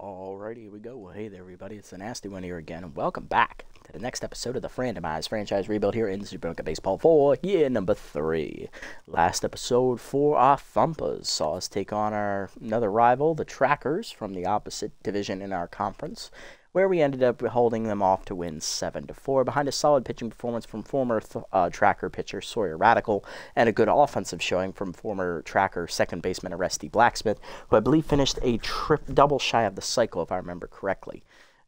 Alrighty, here we go. Well, hey there, everybody. It's the Nasty One here again, and welcome back to the next episode of the Randomized franchise rebuild here in Super Mega Baseball 4, year number 3. Last episode for our Thumpers saw us take on our another rival, the Trackers, from the opposite division in our conference, where we ended up holding them off to win 7 to 4 behind a solid pitching performance from former uh, Tracker pitcher Sawyer Radical and a good offensive showing from former Tracker second baseman Aresti Blacksmith, who I believe finished a trip double shy of the cycle, if I remember correctly.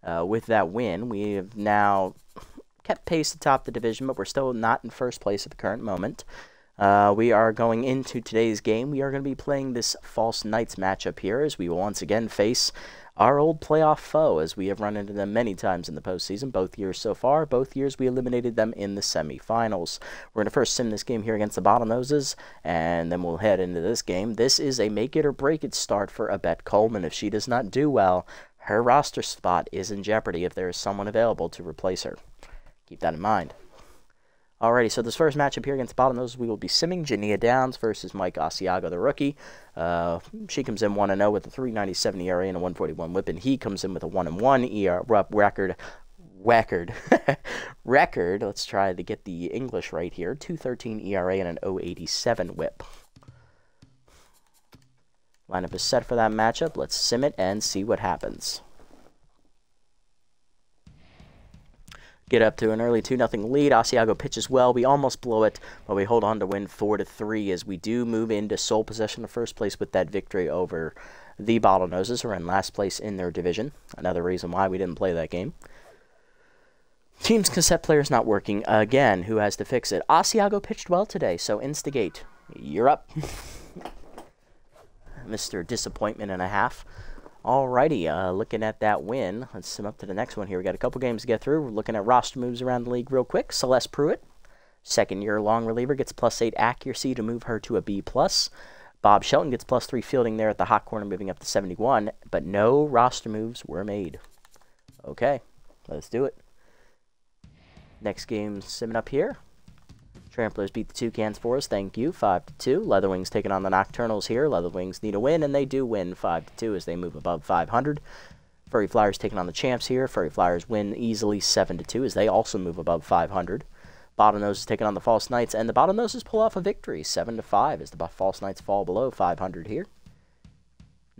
Uh, with that win, we have now kept pace atop the division, but we're still not in first place at the current moment. Uh, we are going into today's game. We are going to be playing this False Knights matchup here as we will once again face our old playoff foe, as we have run into them many times in the postseason, both years so far. Both years we eliminated them in the semifinals. We're going to first sim this game here against the Bottlenoses, and then we'll head into this game. This is a make it or break it start for Abette Coleman. If she does not do well, her roster spot is in jeopardy if there is someone available to replace her. Keep that in mind. Alrighty, so this first matchup here against the Bottlenoses, we will be simming Jania Downs versus Mike Asiago, the rookie. Uh, she comes in 1 0 with a 397 ERA and a 141 whip, and he comes in with a 1 1 ERA record. Record. record. Let's try to get the English right here. 213 ERA and an 087 whip. Lineup is set for that matchup. Let's sim it and see what happens. Get up to an early 2 0 lead. Asiago pitches well. We almost blow it, but we hold on to win 4 to 3 as we do move into sole possession of first place with that victory over the Bottlenoses, who are in last place in their division. Another reason why we didn't play that game. Team's cassette player's not working again. Who has to fix it? Asiago pitched well today, Sound Instigate. You're up. Mr. Disappointment and a half. Alrighty, uh, looking at that win, let's sim up to the next one here. We got a couple games to get through. We're looking at roster moves around the league real quick. Celeste Pruitt, second year long reliever, gets plus eight accuracy to move her to a B plus. Bob Shelton gets plus three fielding there at the hot corner, moving up to 71, but no roster moves were made. Okay, let's do it. Next game simming up here. Tramplers beat the Toucans for us. Thank you. 5 to 2. Leatherwings taking on the Nocturnals here. Leatherwings need a win, and they do win 5 to 2 as they move above 500. Furry Flyers taking on the Champs here. Furry Flyers win easily 7 to 2 as they also move above 500. Bottlenose taking on the False Knights, and the Bottlenoses pull off a victory 7 to 5 as the False Knights fall below 500 here.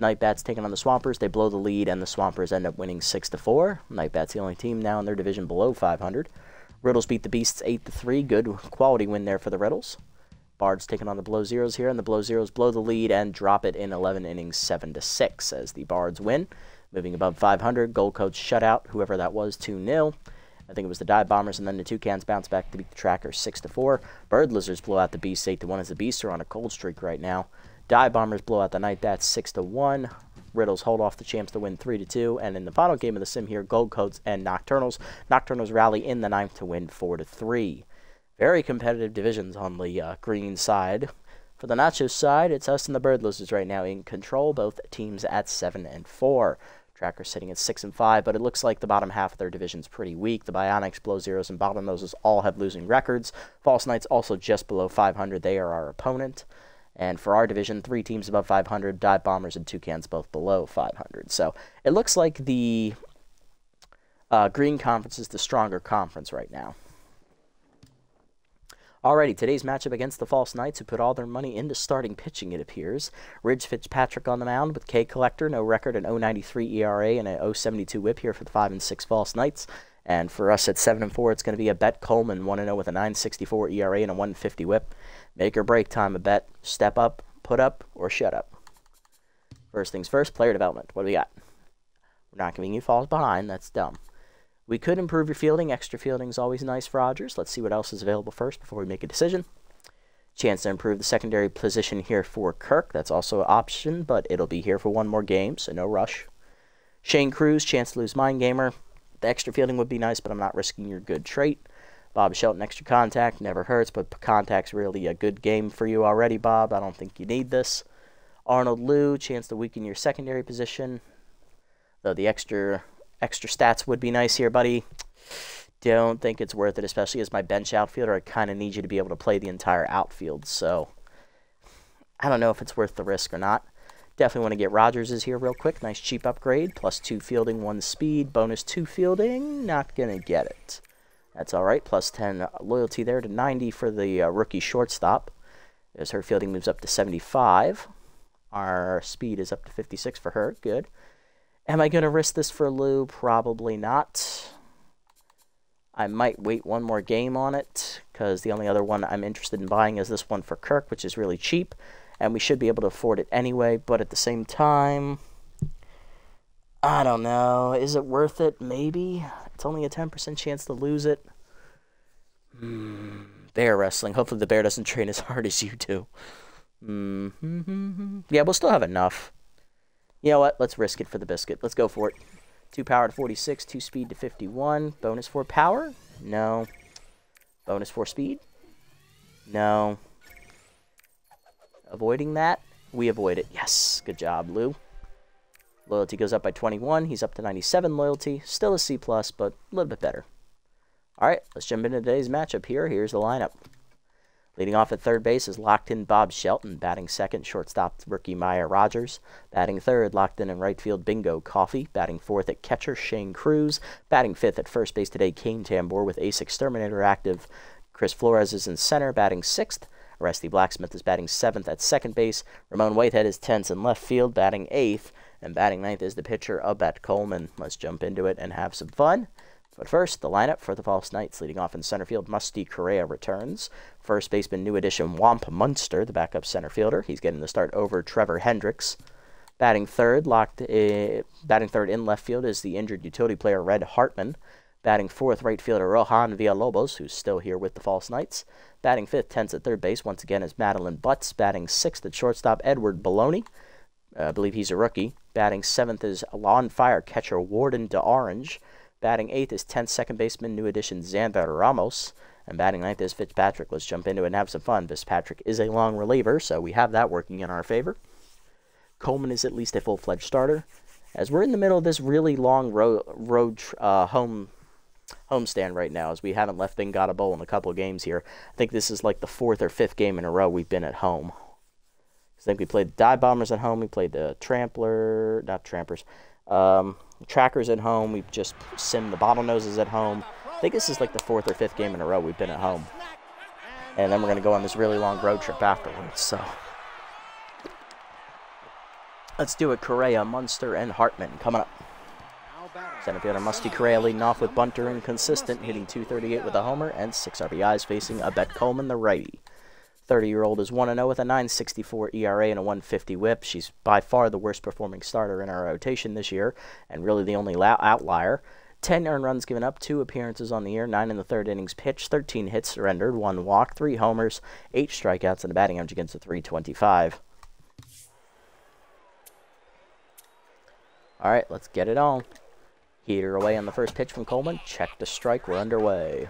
Nightbats taking on the Swampers. They blow the lead, and the Swampers end up winning 6 to 4. Nightbats the only team now in their division below 500. Riddles beat the Beasts 8 to 3. Good quality win there for the Riddles. Bards taking on the Blow Zeros here, and the Blow Zeros blow the lead and drop it in 11 innings 7 to 6 as the Bards win. Moving above 500, Gold Coats shut out whoever that was 2 0. I think it was the Dive Bombers, and then the Toucans bounce back to beat the Trackers 6 to 4. Bird Lizards blow out the Beasts 8 to 1 as the Beasts are on a cold streak right now. Dive Bombers blow out the Night Bats 6 to 1. Riddles hold off the champs to win 3 to 2. And in the final game of the sim here, Gold Coats and Nocturnals. Nocturnals rally in the ninth to win 4 to 3. Very competitive divisions on the uh, green side. For the Nachos side, it's us and the Bird Lizards right now in control, both teams at 7 and 4. Tracker sitting at 6 and 5, but it looks like the bottom half of their division's pretty weak. The Bionics, Blow Zeros, and Bottlenoses all have losing records. False Knights also just below 500. They are our opponent. And for our division, three teams above 500, Dive Bombers and Toucans both below 500. So it looks like the uh, Green Conference is the stronger conference right now. Alrighty, today's matchup against the False Knights, who put all their money into starting pitching, it appears. Ridge Fitzpatrick on the mound with K Collector, no record, an 093 ERA and an 072 whip here for the 5 and 6 False Knights. And for us at 7 and 4, it's going to be Abette Coleman, 1 0 with a 964 ERA and a 150 whip. Make or break time, Abette. Step up, put up, or shut up. First things first, player development. What do we got? We're not giving you falls behind. That's dumb. We could improve your fielding. Extra fielding is always nice for Rogers. Let's see what else is available first before we make a decision. Chance to improve the secondary position here for Kirk. That's also an option, but it'll be here for one more game, so no rush. Shane Cruz, chance to lose Mind Gamer. The extra fielding would be nice, but I'm not risking your good trait. Bob Shelton, extra contact, never hurts, but contact's really a good game for you already, Bob. I don't think you need this. Arnold Liu, chance to weaken your secondary position. Though the extra extra stats would be nice here, buddy. Don't think it's worth it, especially as my bench outfielder. I kind of need you to be able to play the entire outfield, so I don't know if it's worth the risk or not. Definitely want to get Rogers' is here real quick. Nice cheap upgrade. Plus two fielding, one speed. Bonus two fielding. Not going to get it. That's all right. Plus 10 loyalty there to 90 for the uh, rookie shortstop. As her fielding moves up to 75. Our speed is up to 56 for her. Good. Am I going to risk this for Lou? Probably not. I might wait one more game on it because the only other one I'm interested in buying is this one for Kirk, which is really cheap, and we should be able to afford it anyway. But at the same time, I don't know. Is it worth it? Maybe. It's only a 10% chance to lose it. Hmm. Bear wrestling. Hopefully the bear doesn't train as hard as you do. Mm-hmm. Yeah, we'll still have enough. You know what? Let's risk it for the biscuit. Let's go for it. 2 power to 46, 2 speed to 51. Bonus for power? No. Bonus for speed? No. Avoiding that? We avoid it. Yes. Good job, Lou. Loyalty goes up by 21. He's up to 97 loyalty. Still a C+, plus, but a little bit better. All right, let's jump into today's matchup here. Here's the lineup. Leading off at third base is locked in Bob Shelton. Batting second, shortstop rookie Maya Rogers. Batting third, locked in in right field Bingo Coffee. Batting fourth at catcher Shane Cruz. Batting fifth at first base today Kane Tambor with Ace Exterminator active. Chris Flores is in center, batting sixth. Rusty Blacksmith is batting seventh at second base. Ramon Whitehead is tenth in left field, batting eighth. And batting ninth is the pitcher, Abette Coleman. Let's jump into it and have some fun. But first, the lineup for the False Knights. Leading off in center field, Musty Correa returns. First baseman, new addition, Wamp Munster, the backup center fielder. He's getting the start over Trevor Hendricks. Batting third, locked uh, batting third in left field is the injured utility player Red Hartman. Batting fourth, right fielder Rohan Villalobos, who's still here with the False Knights. Batting fifth, tense at third base, once again is Madeline Butts. Batting sixth at shortstop, Edward Baloney. Uh, I believe he's a rookie. Batting seventh is on fire catcher Warden de Orange. Batting eighth is 10th second baseman, new addition Xander Ramos. And batting ninth is Fitzpatrick. Let's jump into it and have some fun. Fitzpatrick is a long reliever, so we have that working in our favor. Coleman is at least a full fledged starter. As we're in the middle of this really long road, road uh, home homestand right now, as we haven't left Bingata Bowl in a couple games here. I think this is like the fourth or fifth game in a row we've been at home. I think we played the Dive Bombers at home. We played the Trampler, not Trampers. Um, trackers at home. We've just simmed the bottlenoses at home. I think this is like the fourth or fifth game in a row we've been at home. And then we're going to go on this really long road trip afterwards. So let's do it. Correa, Munster, and Hartman coming up. Center fielder Musty Correa leading off with Bunter and consistent, hitting 238 with a homer and six RBIs facing Abette Coleman, the righty. 30 year old is 1 0 with a 964 ERA and a 150 whip. She's by far the worst performing starter in our rotation this year, and really the only outlier. 10 earned runs given up, 2 appearances on the year, 9 in the third innings pitched, 13 hits surrendered, 1 walk, 3 homers, 8 strikeouts, and a batting average against a 325. All right, let's get it on. Heater away on the first pitch from Coleman. Check the strike. We're underway.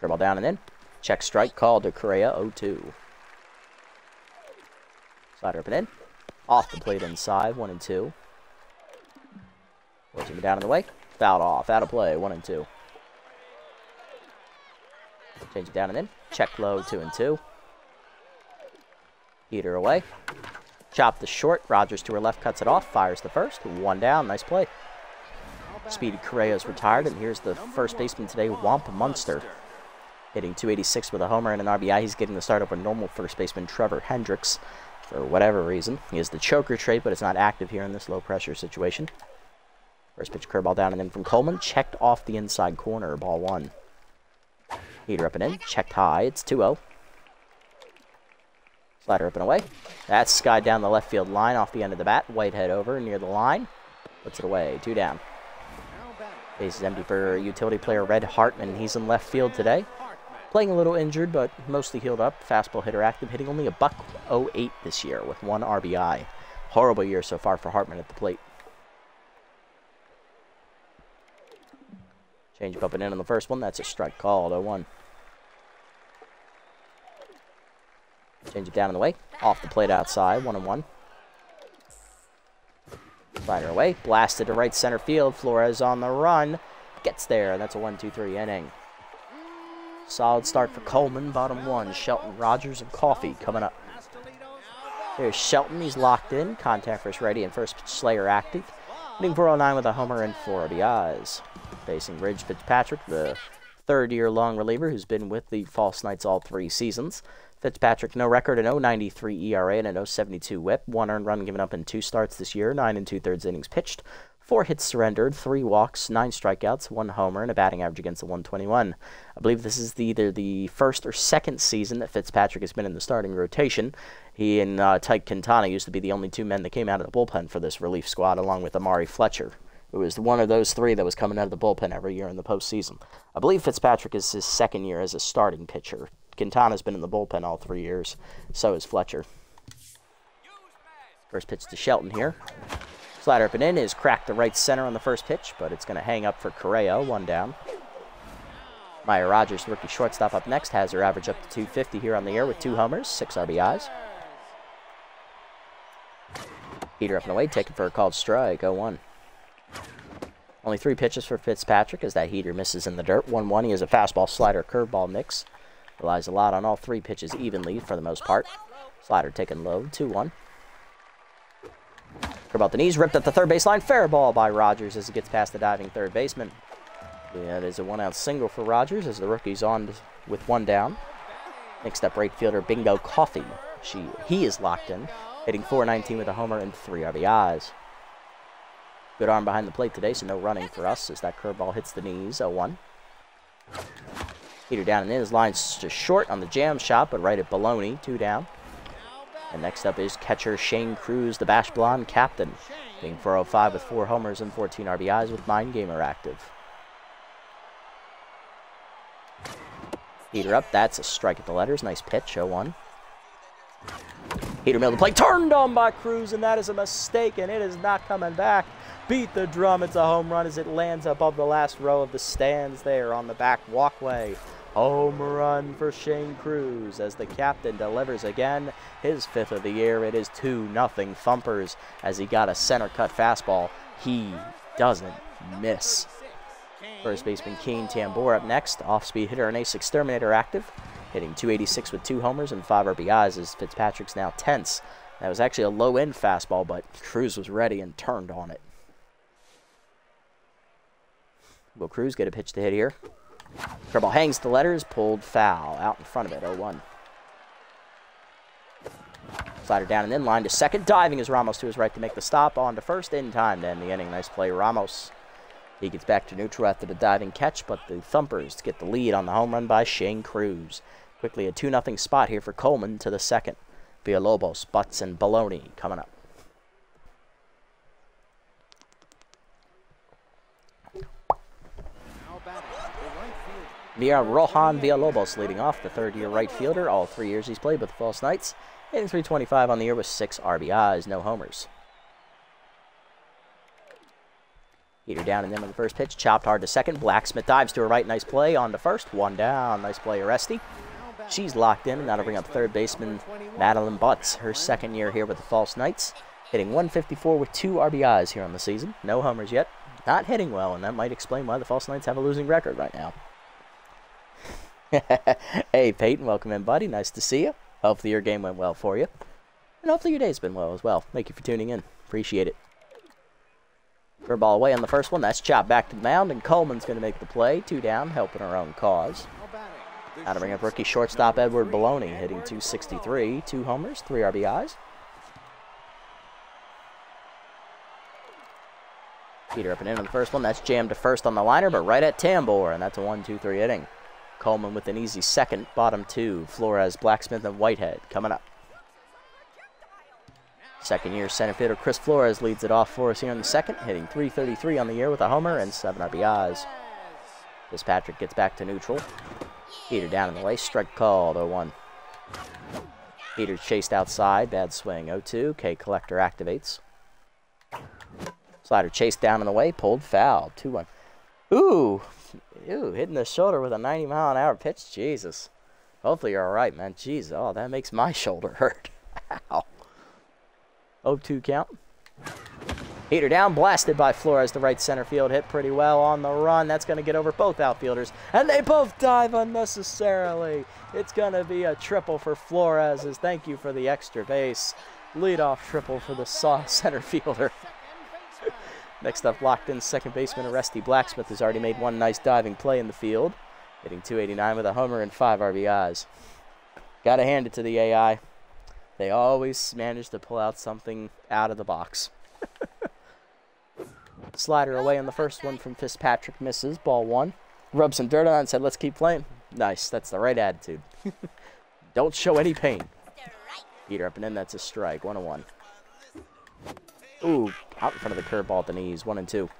Curveball down and in. Check strike called to Correa 0-2. Slider up and in. Off the plate inside, 1 and 2. Forcing him down in the way. Fouled off. Out of play, 1 and 2. Change it down and in. Check low, 2 and 2. Heater away. Chop the short. Rogers to her left cuts it off. Fires the first. One down. Nice play. Speedy Correa is retired, and here's the first baseman today, Wamp Munster hitting 286 with a homer and an RBI. He's getting the start over normal first baseman Trevor Hendricks for whatever reason. He has the choker trait, but it's not active here in this low pressure situation. First pitch curveball down and in from Coleman. Checked off the inside corner, ball one. Heater up and in. Checked high. It's 2 0. Slider up and away. That's sky down the left field line off the end of the bat. Whitehead over near the line. Puts it away. Two down. Base is empty for utility player Red Hartman. He's in left field today. Playing a little injured, but mostly healed up. Fastball hitter active, hitting only a buck 08 this year with one RBI. Horrible year so far for Hartman at the plate. Change and in on the first one. That's a strike called 0-1. Change it down in the way. Off the plate outside. 1 and 1. Slider away. Blasted to right center field. Flores on the run. Gets there. That's a 1 2 3 inning. Solid start for Coleman. Bottom one, Shelton, Rogers, and Coffee coming up. There's Shelton. He's locked in. Contact first ready and first pitch Slayer active. Hitting 409 with a homer and four RBIs. Facing Ridge Fitzpatrick, the third year long reliever who's been with the False Knights all three seasons. Fitzpatrick, no record, an 0.93 ERA and an 0.72 WHIP. One earned run given up in two starts this year, nine and two thirds innings pitched. Four hits surrendered, three walks, nine strikeouts, one homer, and a batting average against the 121. I believe this is the, either the first or second season that Fitzpatrick has been in the starting rotation. He and uh, Tyke Quintana used to be the only two men that came out of the bullpen for this relief squad, along with Amari Fletcher. It was one of those three that was coming out of the bullpen every year in the postseason. I believe Fitzpatrick is his second year as a starting pitcher. Quintana's been in the bullpen all three years. So is Fletcher. First pitch to Shelton here. Up and in is cracked the right center on the first pitch, but it's going to hang up for Correa, one down. Maya Rogers, rookie shortstop, up next, has her average up to 250 here on the air with two homers, six RBIs. Heater up and away, taken for a called strike, 0-1. Only three pitches for Fitzpatrick as that heater misses in the dirt. 1-1, he has a fastball, slider, curveball mix. Relies a lot on all three pitches evenly for the most part. Slider taken low, 2-1. About the knees, ripped at the third baseline. Fair ball by Rogers as he gets past the diving third baseman. It is a one-out single for Rogers as the rookie's on with one down. Next up, right fielder Bingo Coffee. She, he is locked in, hitting 419 with a homer and three RBIs. Good arm behind the plate today, so no running for us as that curveball hits the knees, 0-1. Heater down and in. His line's just short on the jam shot, but right at Baloney, two down. And next up is catcher Shane Cruz, the Bash Blonde captain, being 405 with four homers and 14 RBIs with Mind Gamer active. Heater up, that's a strike at the letters. Nice pitch, 0-1. Heater middle the play, turned on by Cruz, and that is a mistake, and it is not coming back. Beat the drum, it's a home run as it lands above the last row of the stands there on the back walkway. Home run for Shane Cruz as the captain delivers again. His fifth of the year. It is 2 nothing Thumpers as he got a center cut fastball. He doesn't miss. First baseman Kane Tambor up next. Off speed hitter and ace exterminator active. Hitting 286 with two homers and five RBIs as Fitzpatrick's now tense. That was actually a low end fastball, but Cruz was ready and turned on it. Will Cruz get a pitch to hit here? Curveball hangs the letters, pulled foul out in front of it, 0-1. Slider down and in line to second. Diving is Ramos to his right to make the stop. On to first in time to end the inning. Nice play, Ramos. He gets back to neutral after the diving catch, but the Thumpers get the lead on the home run by Shane Cruz. Quickly a 2-0 spot here for Coleman to the second. Villalobos, Butts, and Baloney coming up. Via Rohan Villalobos leading off, the third-year right fielder. All three years he's played with the False Knights. Hitting 325 on the year with six RBIs, no homers. Heater down and then with the first pitch, chopped hard to second. Blacksmith dives to her right, nice play. On to first, one down, nice play, Aresti. She's locked in, and that'll bring up third baseman Madeline Butts, her second year here with the False Knights. Hitting 154 with two RBIs here on the season. No homers yet. Not hitting well, and that might explain why the False Knights have a losing record right now. hey, Peyton, welcome in, buddy. Nice to see you. Hopefully your game went well for you. And hopefully your day's been well as well. Thank you for tuning in. Appreciate it. ball away on the first one. That's chopped back to the mound, and Coleman's going to make the play. Two down, helping our own cause. Now to bring up rookie shortstop Edward Baloney, hitting 263, two homers, three RBIs. Peter up and in on the first one. That's jammed to first on the liner, but right at Tambor, and that's a 1-2-3 inning. Coleman with an easy second. Bottom two, Flores, Blacksmith, and Whitehead coming up. Second year center fielder Chris Flores leads it off for us here in the second, hitting 333 on the year with a homer and seven RBIs. Fitzpatrick gets back to neutral. Heater down in the way, strike called 0-1. Heater chased outside, bad swing 0-2. K collector activates. Slider chased down in the way, pulled foul 2-1. Ooh, Ew, hitting the shoulder with a 90 mile an hour pitch. Jesus. Hopefully you're all right, man. Jeez, oh, that makes my shoulder hurt. Ow. 0-2 count. Heater down, blasted by Flores. The right center field hit pretty well on the run. That's going to get over both outfielders, and they both dive unnecessarily. It's going to be a triple for Flores. Thank you for the extra base. Leadoff triple for the center fielder. Next up, locked in second baseman Aresti Blacksmith has already made one nice diving play in the field, hitting 289 with a homer and five RBIs. Got to hand it to the AI. They always manage to pull out something out of the box. Slider away on the first one from Fitzpatrick misses. Ball one. Rubbed some dirt on it and said, let's keep playing. Nice. That's the right attitude. Don't show any pain. Heater up and in. That's a strike. One and one. Ooh, out in front of the curveball at the knees. One and two.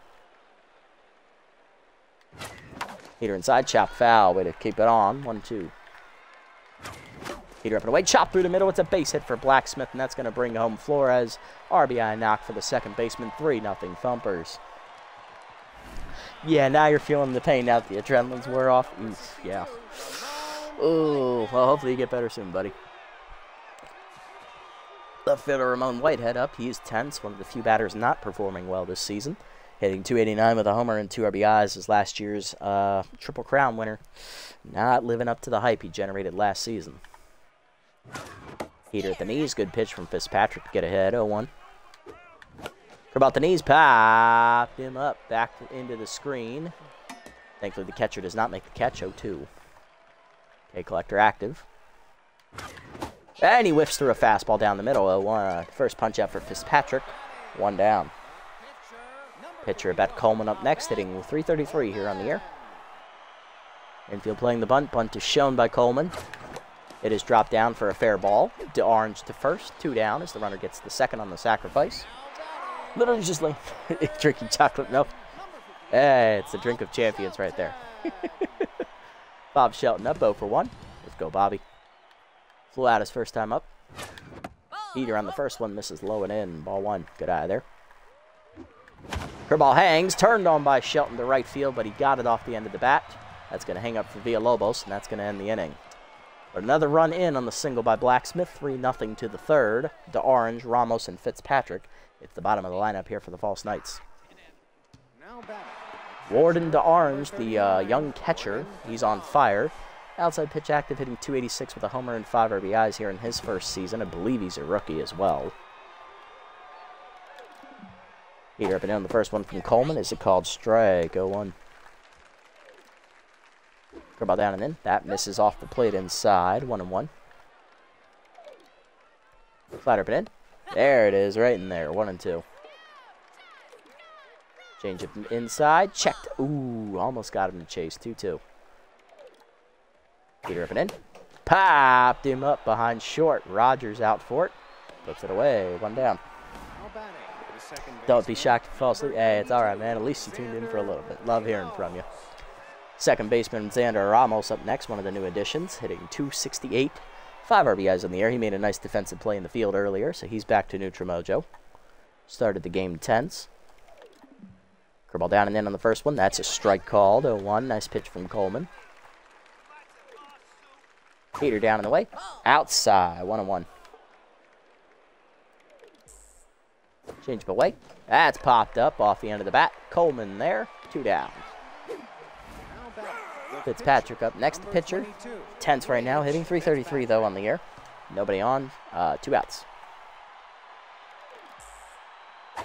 Heater inside. Chop foul. Way to keep it on. One two. Heater up and away. Chop through the middle. It's a base hit for Blacksmith, and that's going to bring home Flores. RBI knock for the second baseman. 3 nothing Thumpers. Yeah, now you're feeling the pain now that the adrenaline's wear off. Oof, yeah. Oh, well, hopefully you get better soon, buddy. Left fielder Ramon Whitehead up. He's tense, one of the few batters not performing well this season. Hitting 289 with a homer and two RBIs as last year's uh, Triple Crown winner. Not living up to the hype he generated last season. Heater at the knees. Good pitch from Fitzpatrick to get ahead. 0-1. About the knees. pop him up. Back into the screen. Thankfully, the catcher does not make the catch. 0-2. K collector active. And he whiffs through a fastball down the middle. 0-1. First punch out for Fitzpatrick. One down. Pitcher Bet Coleman up next, hitting 333 here on the air. Infield playing the bunt. Bunt is shown by Coleman. It is dropped down for a fair ball. To Orange to first, two down as the runner gets the second on the sacrifice. Literally just like drinking chocolate milk. Hey, it's a drink of champions right there. Bob Shelton up 0 for 1. Let's go, Bobby. Flew out his first time up. Heater on the first one misses low and in. Ball one. Good eye there. Curveball hangs. Turned on by Shelton to right field, but he got it off the end of the bat. That's going to hang up for Villalobos, and that's going to end the inning. But another run in on the single by Blacksmith, 3 0 to the third. To Orange, Ramos, and Fitzpatrick. It's the bottom of the lineup here for the False Knights. Warden to Orange, the uh, young catcher. He's on fire. Outside pitch active, hitting 286 with a homer and 5 RBIs here in his first season. I believe he's a rookie as well. Heater up and down the first one from Coleman. Is it called strike? 0 1. Curveball down and in. That misses off the plate inside. One and one. Flat up and in. There it is, right in there. One and two. Change it inside. Checked. Ooh, almost got him to chase. 2-2. Peter up and in. Popped him up behind short. Rogers out for it. Puts it away. One down. Don't be shocked you fall asleep. Hey, it's all right, man. At least you tuned in for a little bit. Love hearing from you. Second baseman Xander Ramos up next, one of the new additions, hitting 268. Five RBIs in the air. He made a nice defensive play in the field earlier, so he's back to neutral mojo. Started the game tense. Curveball down and in on the first one. That's a strike called. 0-1. Nice pitch from Coleman. Peter down in the way. Outside. 1 on 1. Change of away. That's popped up off the end of the bat. Coleman there. Two down. Fitzpatrick up next, pitcher. Tense right now, hitting 333 though on the air. Nobody on, uh, two outs.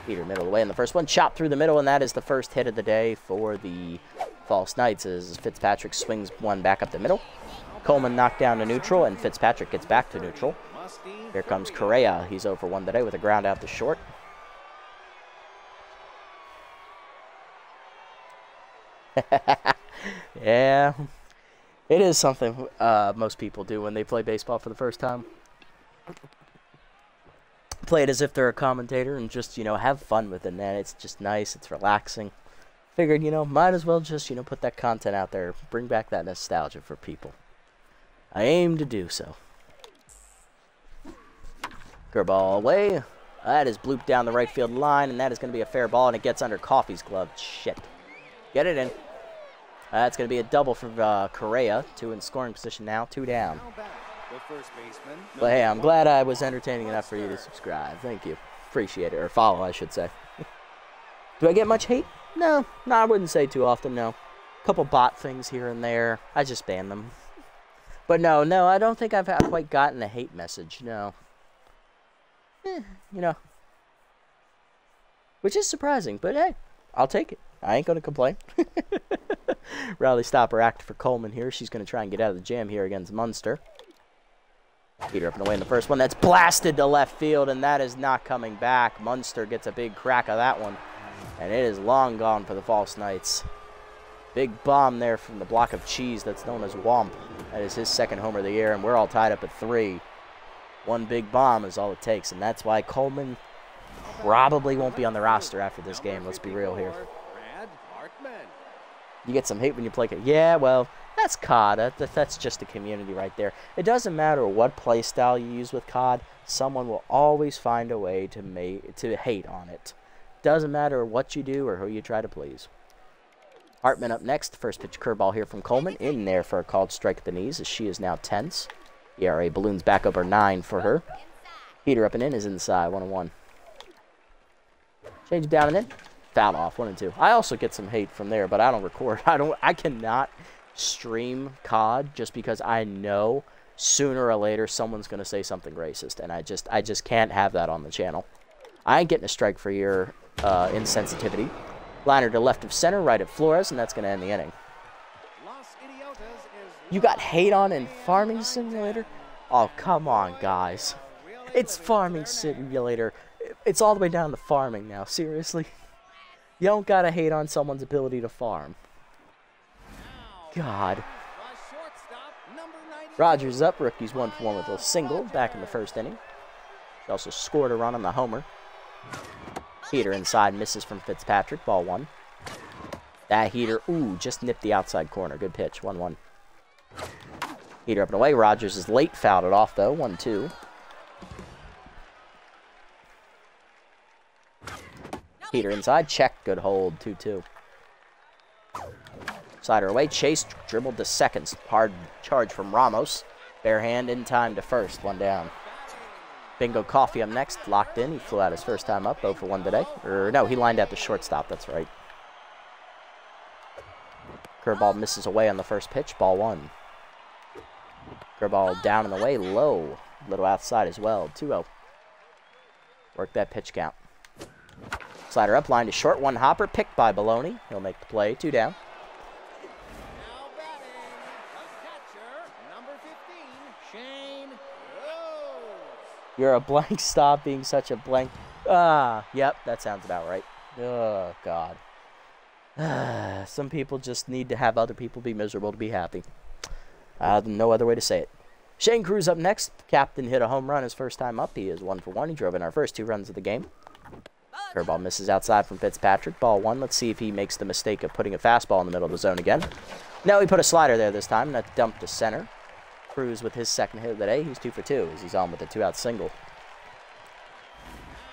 Peter middle away in the first one, chopped through the middle, and that is the first hit of the day for the False Knights as Fitzpatrick swings one back up the middle. Coleman knocked down to neutral, and Fitzpatrick gets back to neutral. Here comes Correa. He's over one today with a ground out to short. yeah, it is something uh, most people do when they play baseball for the first time. Play it as if they're a commentator and just, you know, have fun with it, man. It's just nice. It's relaxing. Figured, you know, might as well just, you know, put that content out there. Bring back that nostalgia for people. I aim to do so. Curveball away. That is blooped down the right field line, and that is going to be a fair ball, and it gets under Coffee's glove. Shit. Get it in. That's going to be a double for uh, Correa. Two in scoring position now, two down. But hey, I'm glad I was entertaining enough for you to subscribe. Thank you. Appreciate it. Or follow, I should say. Do I get much hate? No. No, I wouldn't say too often, no. A couple bot things here and there. I just ban them. But no, no, I don't think I've quite gotten a hate message, no. eh, you know, which is surprising, but hey, I'll take it. I ain't going to complain. Rally stopper act for Coleman here. She's going to try and get out of the jam here against Munster. Peter up and away in the first one. That's blasted to left field, and that is not coming back. Munster gets a big crack of that one, and it is long gone for the False Knights. Big bomb there from the block of cheese that's known as Womp. That is his second homer of the year, and we're all tied up at three. One big bomb is all it takes, and that's why Coleman probably won't be on the roster after this game. Let's be real here. You get some hate when you play. Yeah, well, that's COD. That's just the community right there. It doesn't matter what play style you use with COD. Someone will always find a way to to hate on it. Doesn't matter what you do or who you try to please. Hartman up next. First pitch curveball here from Coleman. In there for a called strike at the knees as she is now tense. ERA balloons back over nine for her. Heater up and in is inside. One and one. Change down and in. Foul off. One and two. I also get some hate from there, but I don't record. I don't. I cannot stream COD just because I know sooner or later someone's going to say something racist, and I just I just can't have that on the channel. I ain't getting a strike for your uh, insensitivity. Liner to left of center, right at Flores, and that's going to end the inning. You got hate on in Farming Simulator? Oh, come on, guys. It's Farming Simulator. It's all the way down to farming now, seriously. You don't gotta hate on someone's ability to farm. God. Rogers up. Rookie's one for one with a single back in the first inning. He also scored a run on the homer. Heater inside misses from Fitzpatrick. Ball one. That heater, ooh, just nipped the outside corner. Good pitch. 1 1. Heater up and away. Rogers is late. Fouled it off, though. 1 2. Heater inside. Check. Good hold. 2 2. Slider away. Chase dribbled to seconds. Hard charge from Ramos. Bare hand in time to first. One down. Bingo Coffee up next. Locked in. He flew out his first time up. 0 for 1 today. Or no, he lined out the shortstop. That's right. Curveball misses away on the first pitch. Ball one. Curveball down and away. Low. A little outside as well. 2 0. Work that pitch count. Slider up. Line to short. One hopper. Picked by Baloney. He'll make the play. Two down. You're a blank stop being such a blank. Ah, yep, that sounds about right. Oh, God. some people just need to have other people be miserable to be happy. Uh, no other way to say it. Shane Cruz up next. Captain hit a home run his first time up. He is one for one. He drove in our first two runs of the game. Curveball misses outside from Fitzpatrick. Ball one. Let's see if he makes the mistake of putting a fastball in the middle of the zone again. No, he put a slider there this time. That dumped to center. Cruz with his second hit of the day. He's two for two as he's on with a two-out single.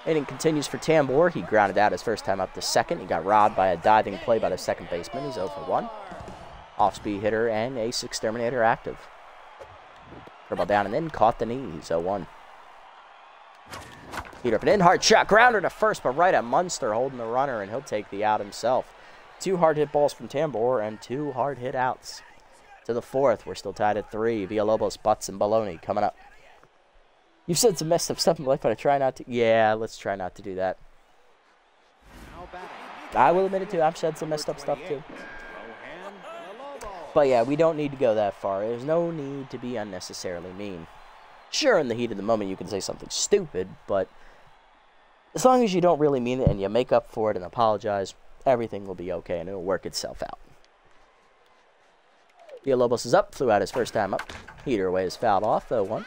Inning continues for Tambor. He grounded out his first time up to second. He got robbed by a diving play by the second baseman. He's 0 for 1. Off-speed hitter and ace exterminator active. Curveball down and in. Caught the knee. He's 0-1. Heater up and in. Hard shot. Grounder to first, but right at Munster holding the runner, and he'll take the out himself. Two hard hit balls from Tambor and two hard hit outs to the fourth. We're still tied at three. Villalobos, Butts, and Baloney coming up. You've said some messed up stuff in life, but I try not to. Yeah, let's try not to do that. I will admit it too. I've said some messed up stuff too. But yeah, we don't need to go that far. There's no need to be unnecessarily mean. Sure, in the heat of the moment, you can say something stupid, but as long as you don't really mean it and you make up for it and apologize, everything will be okay and it'll work itself out. Villalobos is up, flew out his first time up. Heater away is fouled off, though one.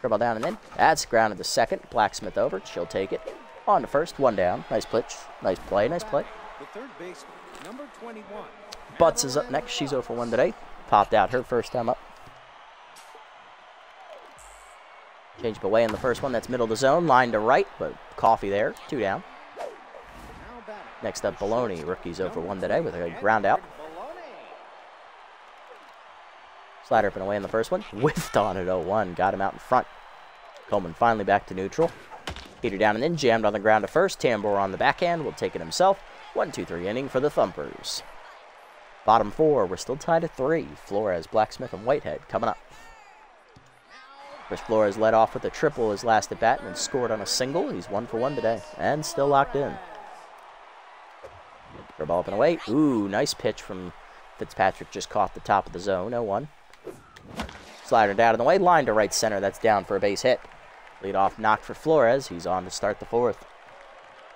Dribble down and in. That's grounded to second. Blacksmith over. She'll take it. On to first. One down. Nice pitch. Nice play. Nice play. The third baseman, number 21. Butts is up next. She's 0 for 1 today. Popped out her first time up. Change away in the first one. That's middle of the zone. Line to right, but coffee there. Two down. Next up, Baloney. Rookie's over one today with a ground out. Slider up and away in the first one. Whiffed on at 0-1. Got him out in front. Coleman finally back to neutral. Peter down and then Jammed on the ground to first. Tambor on the backhand. Will take it himself. 1-2-3 inning for the Thumpers. Bottom four. We're still tied at three. Flores, Blacksmith, and Whitehead coming up. Chris Flores led off with a triple his last at bat and scored on a single. He's one for one today and still locked in. Throw ball up and away. Ooh, nice pitch from Fitzpatrick. Just caught the top of the zone. 0 1. Slider down in the way. Line to right center. That's down for a base hit. Lead off knocked for Flores. He's on to start the fourth.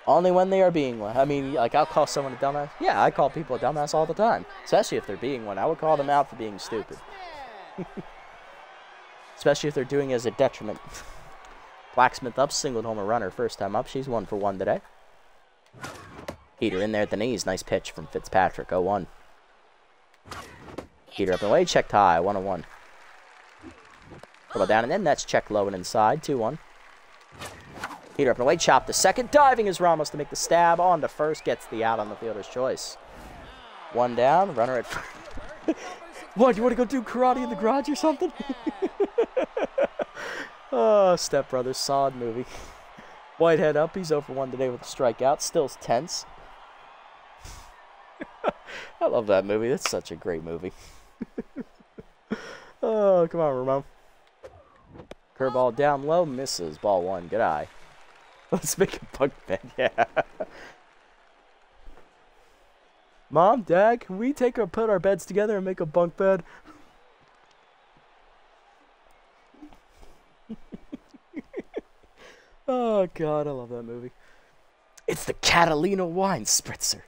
Only when they are being one. I mean, like, I'll call someone a dumbass. Yeah, I call people a dumbass all the time. Especially if they're being one. I would call them out for being stupid. Especially if they're doing it as a detriment. Blacksmith up, singled home a runner. First time up. She's one for one today. Heater in there at the knees. Nice pitch from Fitzpatrick. 0 1. Heater up and away. Checked high. 1 1. Double down and then that's checked low and inside. 2 1. Heater up and away. Chop the second. Diving is Ramos to make the stab. On to first. Gets the out on the fielder's choice. One down. Runner at. what? You want to go do karate in the garage or something? oh, Step Brothers. Solid movie. Whitehead up. He's oh over 1 today with a strikeout. Still tense. I love that movie. That's such a great movie. oh, come on, Ramon. Curveball down low, misses. Ball one. Good eye. Let's make a bunk bed. Yeah. Mom, Dad, can we take our put our beds together and make a bunk bed? oh God, I love that movie. It's the Catalina wine spritzer.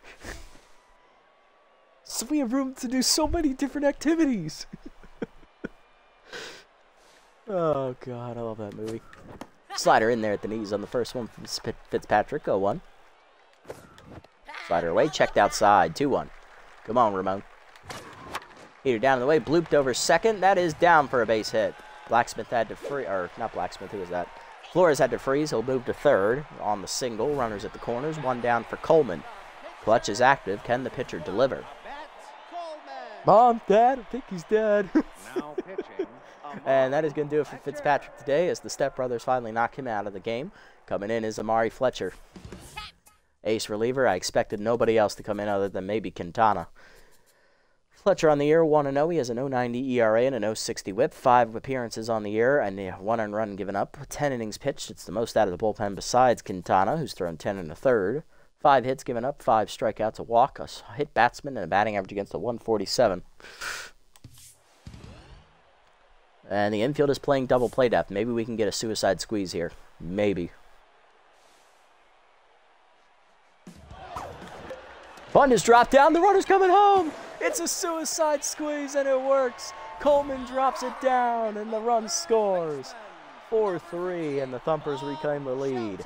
So we have room to do so many different activities. oh God, I love that movie. Slider in there at the knees on the first one from Fitzpatrick. 0 1. Slider away, checked outside. 2 1. Come on, Ramon. Heater down in the way, blooped over second. That is down for a base hit. Blacksmith had to free, or not Blacksmith, who was that? Flores had to freeze. He'll move to third on the single. Runners at the corners. One down for Coleman. Clutch is active. Can the pitcher deliver? Mom, Dad, I think he's dead. and that is going to do it for Fitzpatrick today as the Step Brothers finally knock him out of the game. Coming in is Amari Fletcher. Ace reliever. I expected nobody else to come in other than maybe Quintana. Fletcher on the year, 1 0. He has an 0.90 ERA and an 0.60 whip. Five appearances on the year and one run given up. 10 innings pitched. It's the most out of the bullpen besides Quintana, who's thrown 10 and a third. Five hits given up, five strikeouts, a walk, a hit batsman, and a batting average against a 147. And the infield is playing double play depth. Maybe we can get a suicide squeeze here. Maybe. Bunt is dropped down. The runner's coming home. It's a suicide squeeze, and it works. Coleman drops it down, and the run scores. 4-3, and the Thumpers reclaim the lead.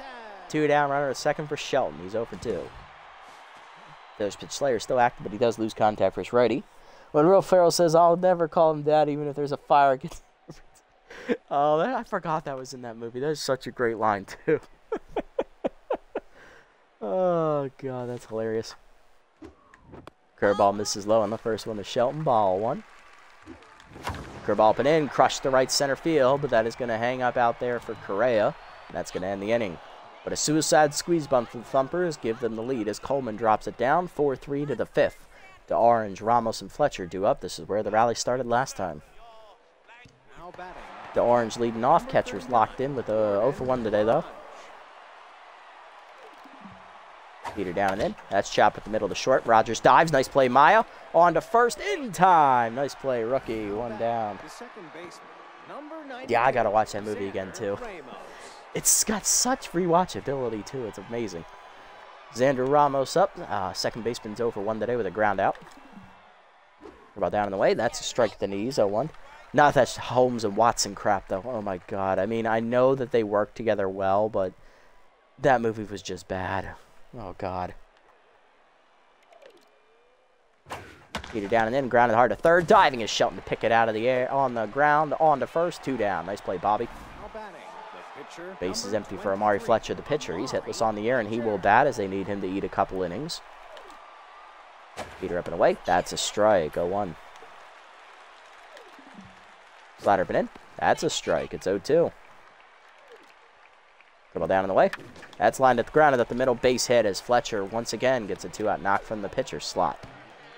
Two down, runner at second for Shelton. He's 0 for 2. There's pitch Slayer still active, but he does lose contact for his righty. When Will Ferrell says, I'll never call him dad even if there's a fire. oh, I forgot that was in that movie. That's such a great line, too. oh, God, that's hilarious. Curveball misses low on the first one to Shelton. Ball one. Curveball up and in. Crushed the right center field, but that is going to hang up out there for Correa. That's going to end the inning. But a suicide squeeze bunt from Thumpers give them the lead as Coleman drops it down 4-3 to the fifth. The Orange, Ramos, and Fletcher do up. This is where the rally started last time. The Orange leading off. Catcher's locked in with a 0 for 1 today, though. Peter down and in. That's chopped at the middle to short. Rogers dives. Nice play, Maya. On to first in time. Nice play, rookie. One down. Yeah, I got to watch that movie again, too. It's got such rewatchability, too. It's amazing. Xander Ramos up. Uh, second baseman's over one today with a ground out. About down in the way. That's a strike at the knees. 0 1. Not that Holmes and Watson crap, though. Oh, my God. I mean, I know that they work together well, but that movie was just bad. Oh, God. Peter down and in, grounded hard to third. Diving is Shelton to pick it out of the air on the ground. On to first, two down. Nice play, Bobby. Base is empty for Amari Fletcher, the pitcher. He's hitless on the air, and he will bat as they need him to eat a couple innings. Peter up and away. That's a strike. 0-1. Slider up and in. That's a strike. It's 0-2. Dribble down in the way. That's lined at the ground and at the middle base hit as Fletcher once again gets a two-out knock from the pitcher slot.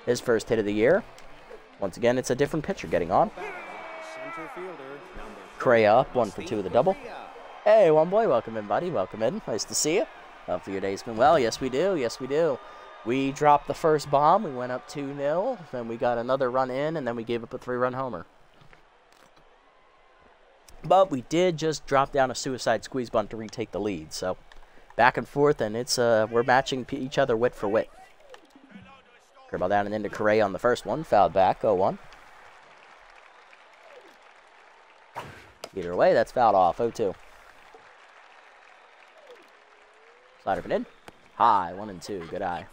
His first hit of the year. Once again, it's a different pitcher getting on. Correa up, one for two with a double. Hey, one boy, welcome in, buddy. Welcome in. Nice to see you. Hopefully your day's been well. Yes, we do. Yes, we do. We dropped the first bomb. We went up 2 0. Then we got another run in, and then we gave up a three run homer. But we did just drop down a suicide squeeze bunt to retake the lead. So back and forth, and it's uh, we're matching each other wit for wit. Curveball down and into Correa on the first one. Fouled back, 0-1. Either way, that's fouled off, 0-2. Slider for in. High, 1 and 2. Good eye.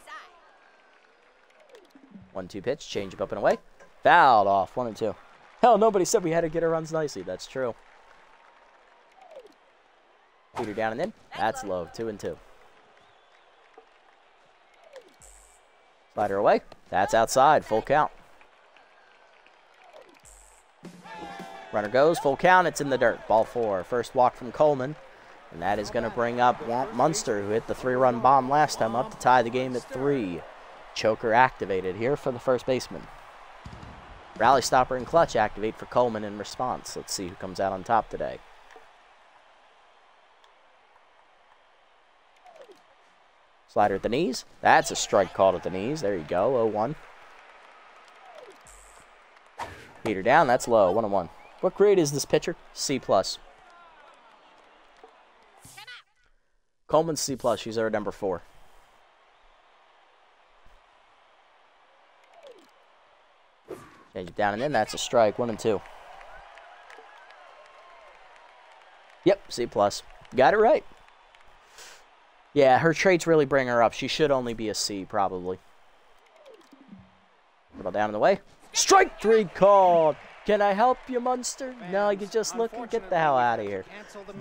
1-2 pitch, change up and away. Fouled off, 1 and 2. Hell, nobody said we had to get our runs nicely. That's true. Heater down and in. That's low, 2 and 2. Slider away. That's outside. Full count. Runner goes. Full count. It's in the dirt. Ball four. First walk from Coleman. And that is going to bring up Munster, who hit the three-run bomb last time up to tie the game at three. Choker activated here for the first baseman. Rally stopper and clutch activate for Coleman in response. Let's see who comes out on top today. Slider at the knees. That's a strike called at the knees. There you go. 0-1. Heater down. That's low. 1 1. What grade is this pitcher? C plus. Coleman C plus. She's our number four. Down and in. That's a strike. One and two. Yep, C plus. Got it right. Yeah, her traits really bring her up. She should only be a C, probably. Little down in the way. Strike three called. Can I help you, Munster? No, you just look and get the hell out of here.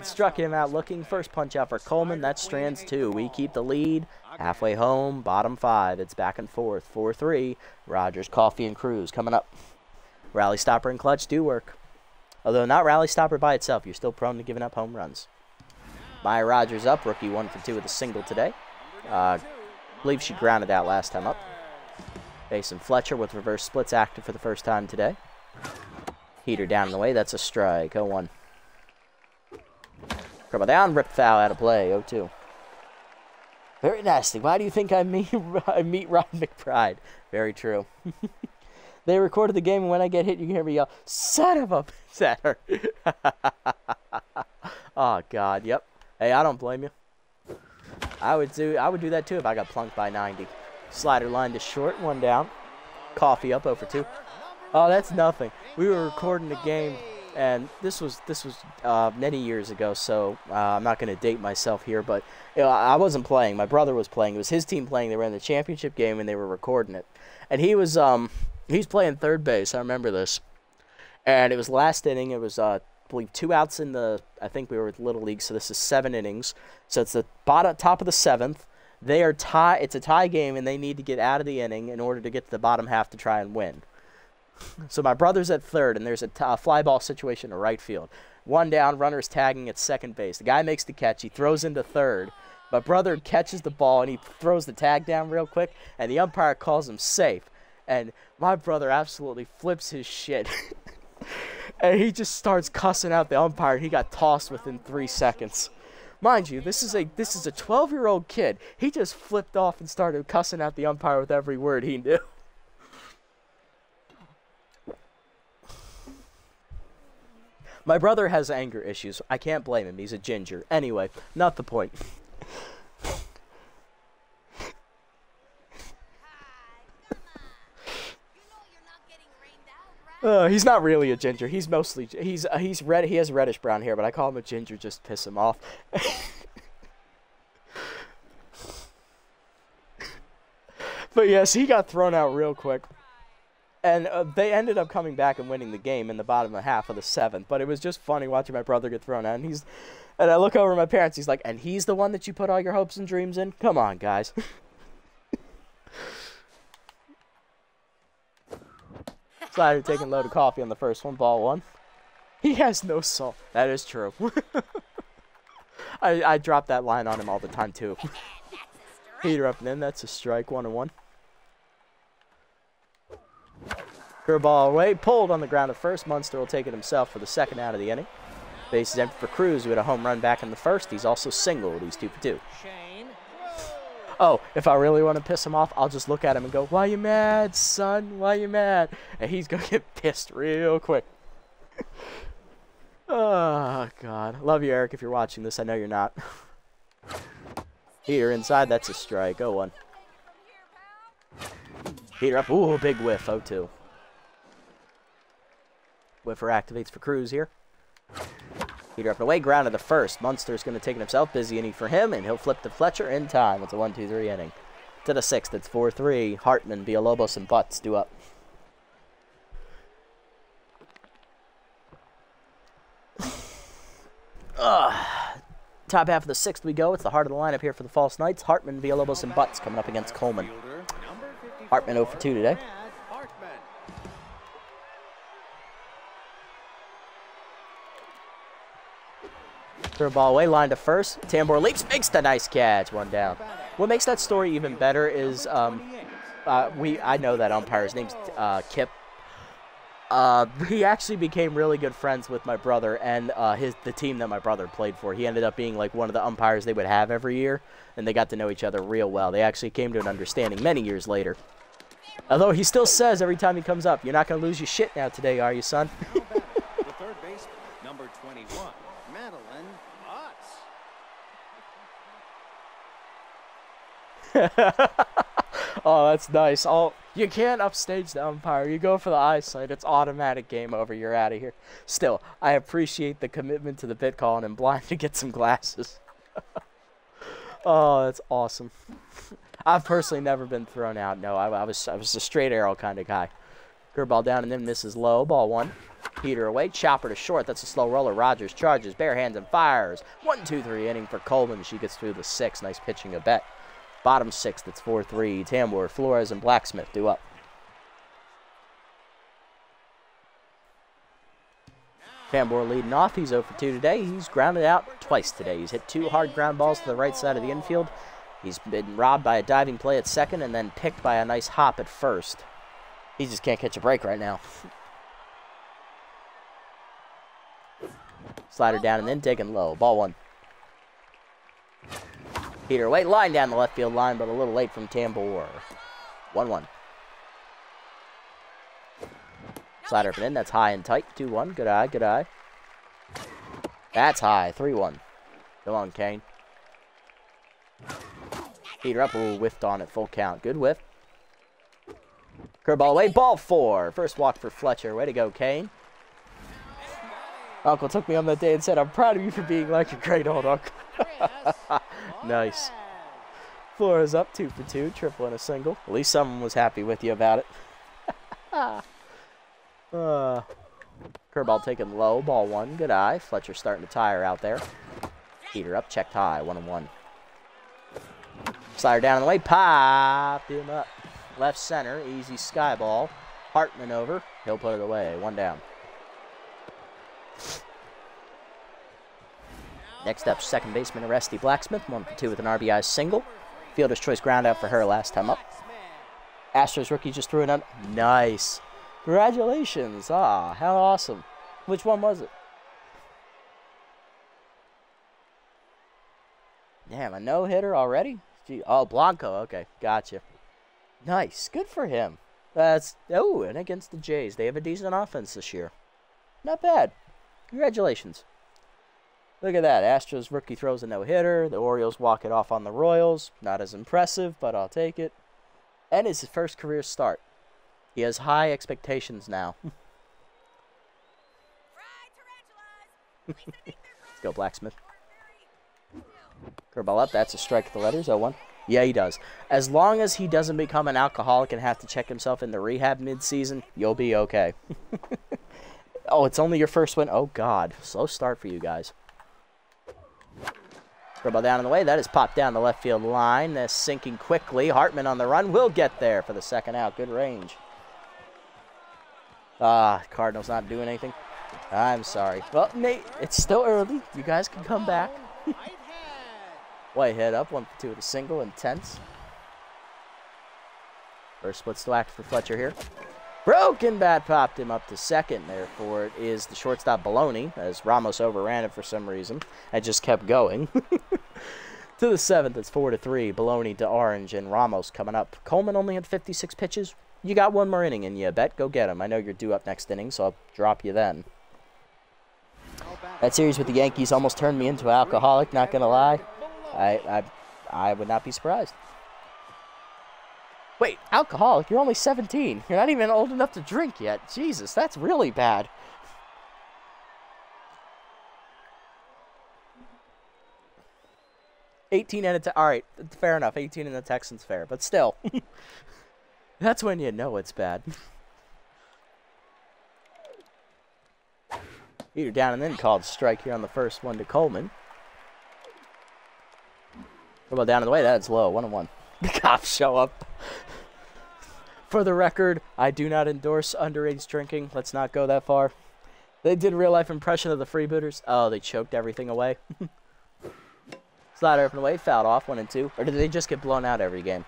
Struck him out looking. First punch out for Coleman. That's strands two. We keep the lead. Halfway home, bottom five. It's back and forth. 4-3. Rogers, Coffee, and Cruz coming up. Rally stopper and clutch do work. Although not rally stopper by itself, you're still prone to giving up home runs. Maya Rogers up, rookie one for two with a single today. Uh, believe she grounded out last time up. Mason Fletcher with reverse splits active for the first time today. Heater down in the way, that's a strike, 0-1. Curveball down, rip foul out of play, 0-2. Very nasty. Why do you think I meet, I meet Ron McBride? Very true. they recorded the game, and when I get hit, you can hear me yell, son of a... Center. oh, God, yep. Hey, I don't blame you. I would do I would do that too if I got plunked by 90. Slider line to short, one down. Coffee up over 2. Oh, that's nothing. We were recording the game, and this was this was uh, many years ago, so uh, I'm not going to date myself here, but you know, I wasn't playing. My brother was playing. It was his team playing. They were in the championship game, and they were recording it. And he was um he's playing third base. I remember this. And it was last inning. It was uh believe two outs in the I think we were with Little League, so this is seven innings. So it's the bottom top of the seventh. They are tie. It's a tie game, and they need to get out of the inning in order to get to the bottom half to try and win. So my brother's at third, and there's a fly ball situation in right field. One down, runner's tagging at second base. The guy makes the catch. He throws into third. My brother catches the ball, and he throws the tag down real quick, and the umpire calls him safe. And my brother absolutely flips his shit. and he just starts cussing out the umpire. He got tossed within three seconds. Mind you, this is a this is a 12 year old kid. He just flipped off and started cussing out the umpire with every word he knew. My brother has anger issues. I can't blame him. He's a ginger. Anyway, not the point. Uh, he's not really a ginger. He's mostly he's uh, he's red. He has reddish brown hair, but I call him a ginger just to piss him off. but yes, he got thrown out real quick, and uh, they ended up coming back and winning the game in the bottom half of the seventh. But it was just funny watching my brother get thrown out, and he's and I look over at my parents. He's like, "And he's the one that you put all your hopes and dreams in? Come on, guys." Slider taking a load of coffee on the first one, ball one. He has no soul. That is true. I, I drop that line on him all the time, too. Heater up and in. That's a strike, one and one. Curveball away, pulled on the ground at first. Munster will take it himself for the second out of the inning. Base is empty for Cruz, who had a home run back in the first. He's also singled. He's two for two. Oh, if I really want to piss him off, I'll just look at him and go, Why you mad, son? Why you mad? And he's going to get pissed real quick. oh, God. Love you, Eric, if you're watching this. I know you're not. Heater inside. That's a strike. Go one. Heater up. Ooh, big whiff. 0-2. Whiffer activates for Cruz here. Heater up and away, ground to the first. Munster's going to take it himself. Busy inning for him, and he'll flip to Fletcher in time. It's a 1-2-3 inning. To the sixth, it's 4-3. Hartman, Villalobos, and Butts do up. Ugh. Top half of the sixth we go. It's the heart of the lineup here for the False Knights. Hartman, Villalobos, and Butts coming up against Coleman. Hartman 0 for 2 today. Throw ball away, line to first. Tambor leaps, makes the nice catch. One down. What makes that story even better is um, uh, we. I know that umpire's name's uh, Kip. Uh, he actually became really good friends with my brother and uh, his the team that my brother played for. He ended up being like one of the umpires they would have every year, and they got to know each other real well. They actually came to an understanding many years later. Although he still says every time he comes up, "You're not gonna lose your shit now today, are you, son?" the third baseman, number 21, Madeline oh, that's nice. Oh, you can't upstage the umpire. You go for the eyesight. It's automatic game over. You're out of here. Still, I appreciate the commitment to the bit call, and I'm blind to get some glasses. oh, that's awesome. I've personally never been thrown out. No, I, I was I was a straight arrow kind of guy. Curveball down and then misses low. Ball one. Heater away. Chopper to short. That's a slow roller. Rogers charges. Bare hands and fires. One, two, three inning for Coleman. She gets through the six. Nice pitching a bet. Bottom sixth, it's 4-3. Tambor, Flores, and Blacksmith do up. Tambor leading off. He's 0 for 2 today. He's grounded out twice today. He's hit two hard ground balls to the right side of the infield. He's been robbed by a diving play at second and then picked by a nice hop at first. He just can't catch a break right now. Slider down and then taking low. Ball one. Heater away, line down the left field line, but a little late from Tambor. 1-1. Slider up and in, that's high and tight. 2-1, good eye, good eye. That's high, 3-1. Come on, Kane. Heater up, a ooh, whiffed on it, full count. Good whiff. Curveball away, ball four. First walk for Fletcher. Way to go, Kane. Uncle took me on that day and said, I'm proud of you for being like a great old uncle. nice. Flores up two for two, triple and a single. At least someone was happy with you about it. uh, curveball taken low, ball one, good eye. Fletcher starting to tire out there. Heater up, checked high, one and one. Slider down on the way, pop him up. Left center, easy sky ball. Hartman over, he'll put it away, one down. Next up, second baseman Aresti Blacksmith, one for two with an RBI single. Fielder's choice ground out for her last time up. Astros rookie just threw it up. Nice. Congratulations. Ah, how awesome. Which one was it? Damn, a no-hitter already? Gee, oh, Blanco. Okay, gotcha. Nice. Good for him. That's oh, and against the Jays, they have a decent offense this year. Not bad. Congratulations. Look at that. Astros rookie throws a no-hitter. The Orioles walk it off on the Royals. Not as impressive, but I'll take it. And it's his first career start. He has high expectations now. Let's go, Blacksmith. Curveball up. That's a strike at the letters. 0-1. Yeah, he does. As long as he doesn't become an alcoholic and have to check himself in the rehab mid-season, you'll be okay. oh, it's only your first win? Oh, God. Slow start for you guys. Dribble down in the way. That is popped down the left field line. That's sinking quickly. Hartman on the run will get there for the second out. Good range. Ah, Cardinals not doing anything. I'm sorry. Well, Nate, it's still early. You guys can come back. Whitehead up, one for two with a single, intense. First split still active for Fletcher here. Broken bat popped him up to second. Therefore, it is the shortstop Baloney, as Ramos overran it for some reason and just kept going. to the seventh, it's four to three. Baloney to Orange and Ramos coming up. Coleman only had 56 pitches. You got one more inning in you, bet. Go get him. I know you're due up next inning, so I'll drop you then. That series with the Yankees almost turned me into an alcoholic. Not gonna lie, I I I would not be surprised. Wait, alcoholic? You're only 17. You're not even old enough to drink yet. Jesus, that's really bad. Eighteen and a all right, fair enough. Eighteen in the Texans fair, but still, that's when you know it's bad. Either down and then called strike here on the first one to Coleman. Well, down the way, that's low. One and one. The cops show up. For the record, I do not endorse underage drinking. Let's not go that far. They did real life impression of the freebooters. Oh, they choked everything away. Slider up and away, fouled off, one and two. Or did they just get blown out every game?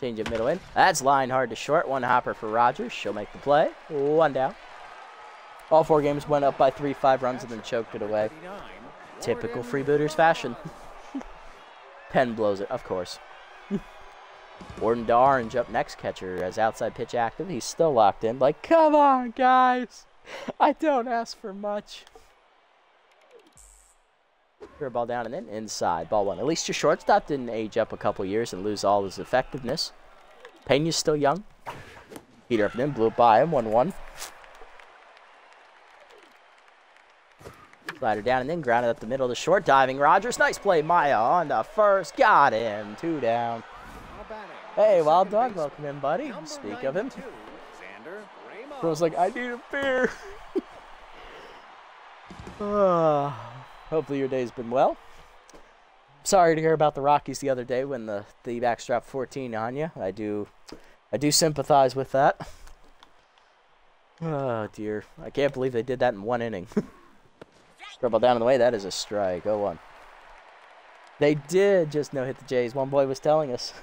Change it middle in. That's line hard to short. One hopper for Rogers. She'll make the play. One down. All four games went up by three, five runs, and then choked it away. Typical freebooters fashion. Penn blows it, of course. Gordon Orange up next catcher as outside pitch active. He's still locked in. Like, come on, guys. I don't ask for much. Throw ball down and then inside. Ball one. At least your shortstop didn't age up a couple years and lose all his effectiveness. Pena's still young. Heater up and in, blew by him. 1 1 Slider down and then grounded up the middle to short. Diving Rogers. Nice play, Maya on the first. Got him. Two down. Hey, Wild Dog, welcome in, buddy. Speak of him. Bro's like, I need a beer. uh, hopefully your day's been well. Sorry to hear about the Rockies the other day when the the backs dropped 14 on you. I do, I do sympathize with that. Oh dear, I can't believe they did that in one inning. Dribble down in the way. That is a strike. Oh, Go on. They did just no hit the Jays. One boy was telling us.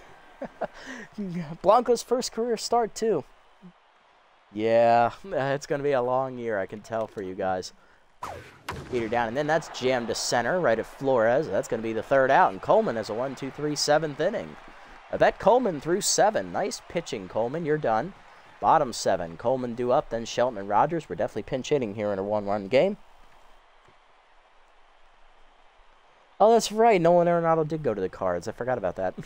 Blanco's first career start too. Yeah, it's going to be a long year, I can tell for you guys. Heater down, and then that's jammed to center right at Flores. That's going to be the third out, and Coleman has a 1 2 3 seventh inning. I bet Coleman threw seven. Nice pitching, Coleman. You're done. Bottom seven. Coleman due up, then Shelton and Rogers. We're definitely pinch hitting here in a one run game. Oh, that's right. Nolan Arenado did go to the Cards. I forgot about that.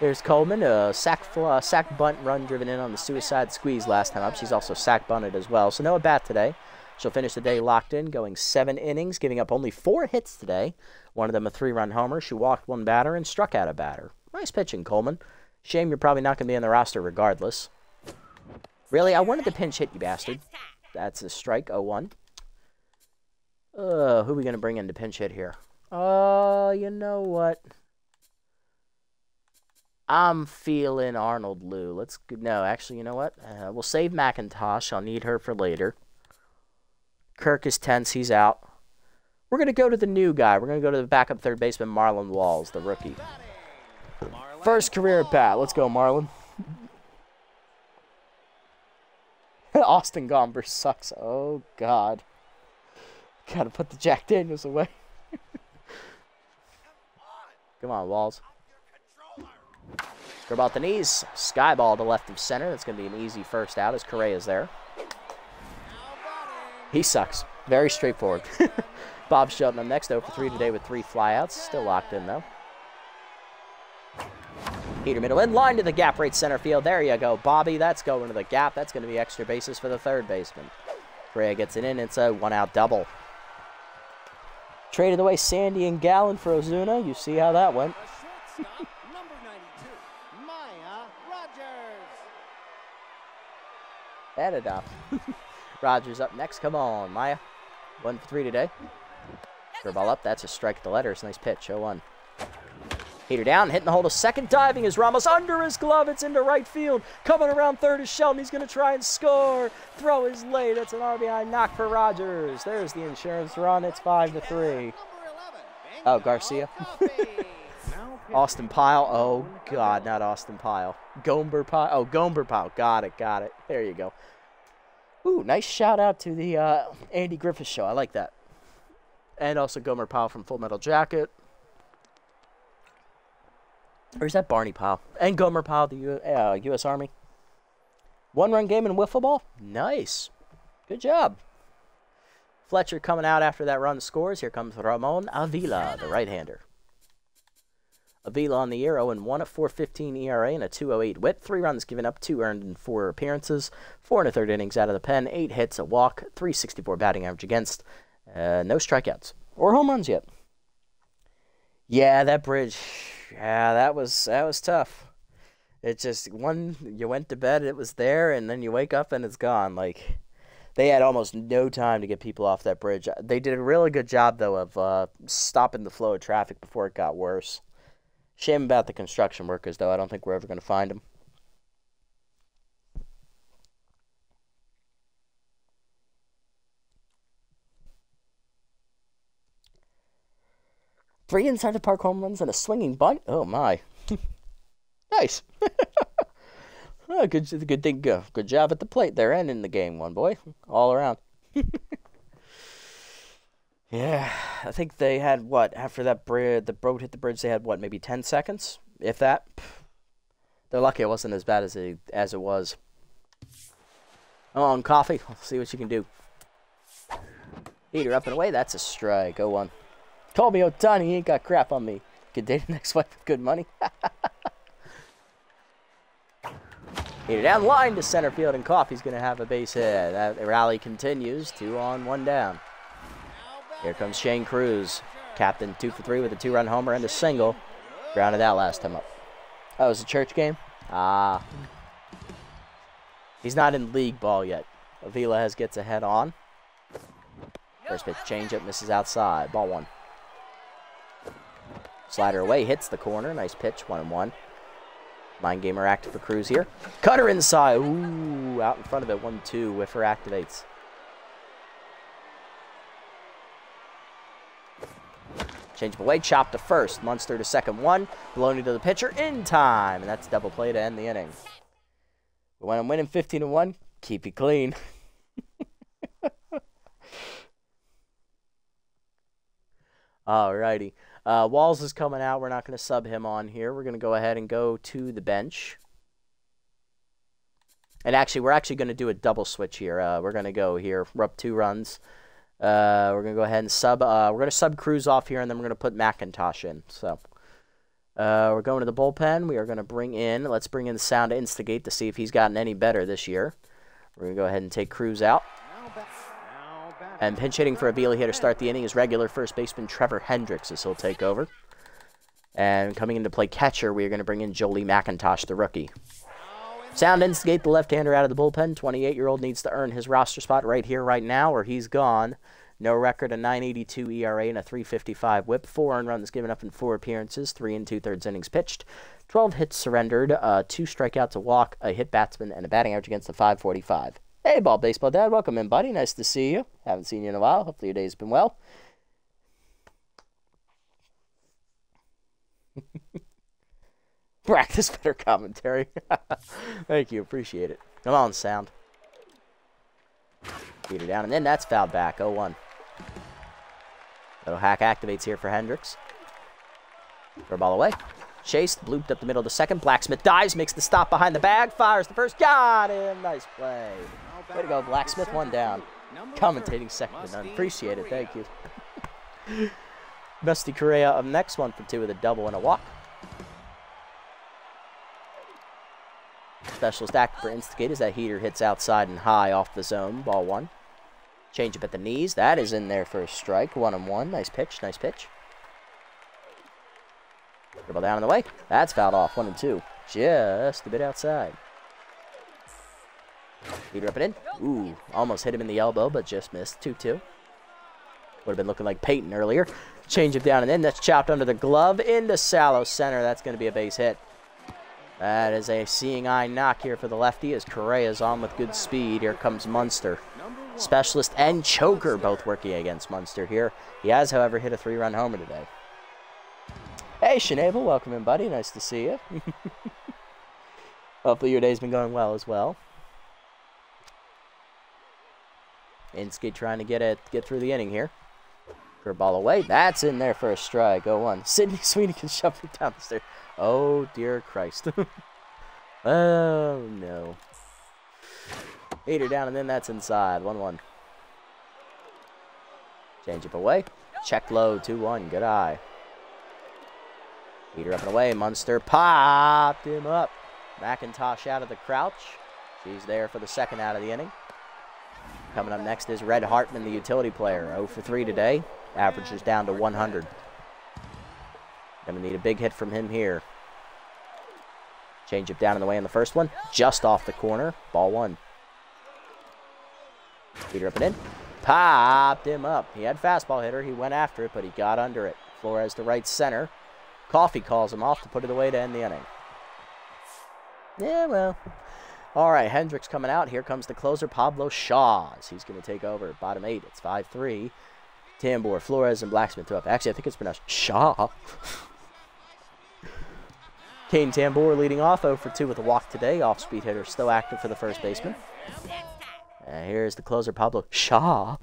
There's Coleman, a sack, uh, sack bunt run driven in on the suicide squeeze last time up. She's also sack bunted as well. So no at bat today. She'll finish the day locked in, going seven innings, giving up only four hits today. One of them a three-run homer. She walked one batter and struck out a batter. Nice pitching, Coleman. Shame you're probably not going to be in the roster regardless. Really? I wanted to pinch hit, you bastard. That's a strike, 0-1. Uh, who are we going to bring in to pinch hit here? Uh, you know what? I'm feeling Arnold Lou. Let's no, actually, you know what? Uh, we'll save McIntosh. I'll need her for later. Kirk is tense. He's out. We're gonna go to the new guy. We're gonna go to the backup third baseman Marlon Walls, the rookie. First career at bat. Let's go, Marlon. Austin Gomber sucks. Oh God. Gotta put the Jack Daniels away. Come on, Walls. Throw about the knees. Skyball to left of center. That's going to be an easy first out as Correa's there. He sucks. Very straightforward. Bob Shelton up next, 0 for 3 today with three flyouts. Still locked in, though. Heater middle in, line to the gap right center field. There you go, Bobby. That's going to the gap. That's going to be extra bases for the third baseman. Correa gets it in. It's a one-out double. Traded away Sandy and Gallon for Ozuna. You see how that went. It up. Rogers up next. Come on, Maya. One for three today. Throw ball up. That's a strike at the letters. Nice pitch. 0 1. Heater down, hitting the hole to second, diving is Ramos under his glove. It's into right field. Coming around third is Shelton. He's going to try and score. Throw is late. That's an RBI knock for Rogers. There's the insurance run. It's 5 to 3. Oh, Garcia. Austin Pyle. Oh, God, not Austin Pyle. Gomber Pyle. Oh, Gomber Pyle. Got it, got it. There you go. Ooh, nice shout out to the uh, Andy Griffith Show. I like that. And also Gomer Pyle from Full Metal Jacket. Or is that Barney Pyle? And Gomer Pyle, the U- uh, U.S. Army. One run game in wiffle ball? Nice. Good job. Fletcher coming out after that run scores. Here comes Ramon Avila, the right hander. Avila on the year 0 1 at 4.15 ERA and a 2.08 WHIP. Three runs given up, two earned in four appearances. Four and a third innings out of the pen, eight hits, a walk, 364 batting average against. Uh, no strikeouts or home runs yet. Yeah, that bridge. Yeah, that was that was tough. It just one you went to bed, it was there, and then you wake up and it's gone. Like they had almost no time to get people off that bridge. They did a really good job though of uh, stopping the flow of traffic before it got worse. Shame about the construction workers though. I don't think we're ever going to find them. Three inside the park home runs and a swinging bunt. Oh my, nice. oh, good, good thing. Uh, good job at the plate there and in the game, one boy, all around. yeah, I think they had what after that bridge, the boat hit the bridge. They had what, maybe ten seconds, if that. They're lucky it wasn't as bad as it as it was. Come on, coffee. See what you can do. Eat her up and away. That's a strike. Go one. Toby Otani ain't got crap on me. Good day to next wife with good money. Hit it down line to center field, and Coffee's going to have a base hit. That rally continues. Two on, one down. Here comes Shane Cruz, captain two for three with a two-run homer and a single. Grounded out last time up. That was a church game? Ah. He's not in league ball yet. Aviles gets a head on. First pitch changeup misses outside. Ball one. Slider away, hits the corner. Nice pitch, one and one. Mind gamer active for Cruz here. Cutter inside. Ooh, out in front of it. One, two. Whiffer activates. Change of away, chop to first. Munster to second one. Baloney to the pitcher in time. And that's double play to end the inning. But when I'm winning 15 to 1, keep it clean. Alrighty. Uh, Walls is coming out. We're not going to sub him on here. We're going to go ahead and go to the bench. And actually, we're actually going to do a double switch here. Uh, we're going to go here. We're up two runs. Uh, we're going to go ahead and sub. Uh, we're going to sub Cruz off here, and then we're going to put McIntosh in. So uh, we're going to the bullpen. We are going to bring in. Let's bring in the sound to instigate to see if he's gotten any better this year. We're going to go ahead and take Cruz out. And pinch hitting for Avila here to start the inning is regular first baseman Trevor Hendricks as he'll take over. And coming into play catcher, we are going to bring in Jolie McIntosh, the rookie. Sound instigate the left-hander out of the bullpen. 28-year-old needs to earn his roster spot right here, right now, or he's gone. No record, a 9.82 ERA and a 3.55 WHIP. Four earned runs given up in four appearances, three and two-thirds innings pitched. 12 hits surrendered, uh, two strikeouts, a walk, a hit batsman, and a batting average against a 5.45. Hey, Ball Baseball Dad, welcome in, buddy. Nice to see you. Haven't seen you in a while. Hopefully your day's been well. Practice better commentary. Thank you, appreciate it. Come on, sound. Beat her down, and then that's fouled back. 0-1. Little hack activates here for Hendricks. Throw ball away. Chased, blooped up the middle to second. Blacksmith dives, makes the stop behind the bag, fires the first. Got him. Nice play. Way to go, Blacksmith. One down. Commentating second to none. Appreciate it. Thank you. Musty Correa up next one for two with a double and a walk. Specialist act for instigate as that heater hits outside and high off the zone. Ball one. Change up at the knees. That is in there for a strike. One and one. Nice pitch. Nice pitch. Dribble down in the way. That's fouled off. One and two. Just a bit outside. Heater up and in. Ooh, almost hit him in the elbow, but just missed. 2-2. Would have been looking like Peyton earlier. Change it down and in. That's chopped under the glove into Sallow center. That's going to be a base hit. That is a seeing eye knock here for the lefty as Correa's on with good speed. Here comes Munster. Specialist and choker both working against Munster here. He has, however, hit a three-run homer today. Hey, Shanable, welcome in, buddy. Nice to see you. Hopefully your day's been going well as well. Inskeet trying to get it, get through the inning here. Curveball away. That's in there for a strike. Go one. Sydney Sweeney can shove it down the stairs. Oh, dear Christ. oh, no. Heater down, and then that's inside. 1 1. Change up away. Check low. 2 1. Good eye. Heater up and away. Munster popped him up. McIntosh out of the crouch. She's there for the second out of the inning. Coming up next is Red Hartman, the utility player. 0 for 3 today. Averages down to 100. Gonna need a big hit from him here. Change up down in the way in the first one. Just off the corner. Ball one. Heater up and in. Popped him up. He had fastball hitter. He went after it, but he got under it. Flores to right center. Coffee calls him off to put it away to end the inning. Yeah, well. All right, Hendricks coming out. Here comes the closer, Pablo Shaws. He's going to take over. Bottom eight. It's 5 3. Tambor, Flores, and Blacksmith up. Actually, I think it's pronounced Shaw. Kane Tambor leading off 0 for 2 with a walk today. Off speed hitter still active for the first baseman. And here's the closer, Pablo Shaw.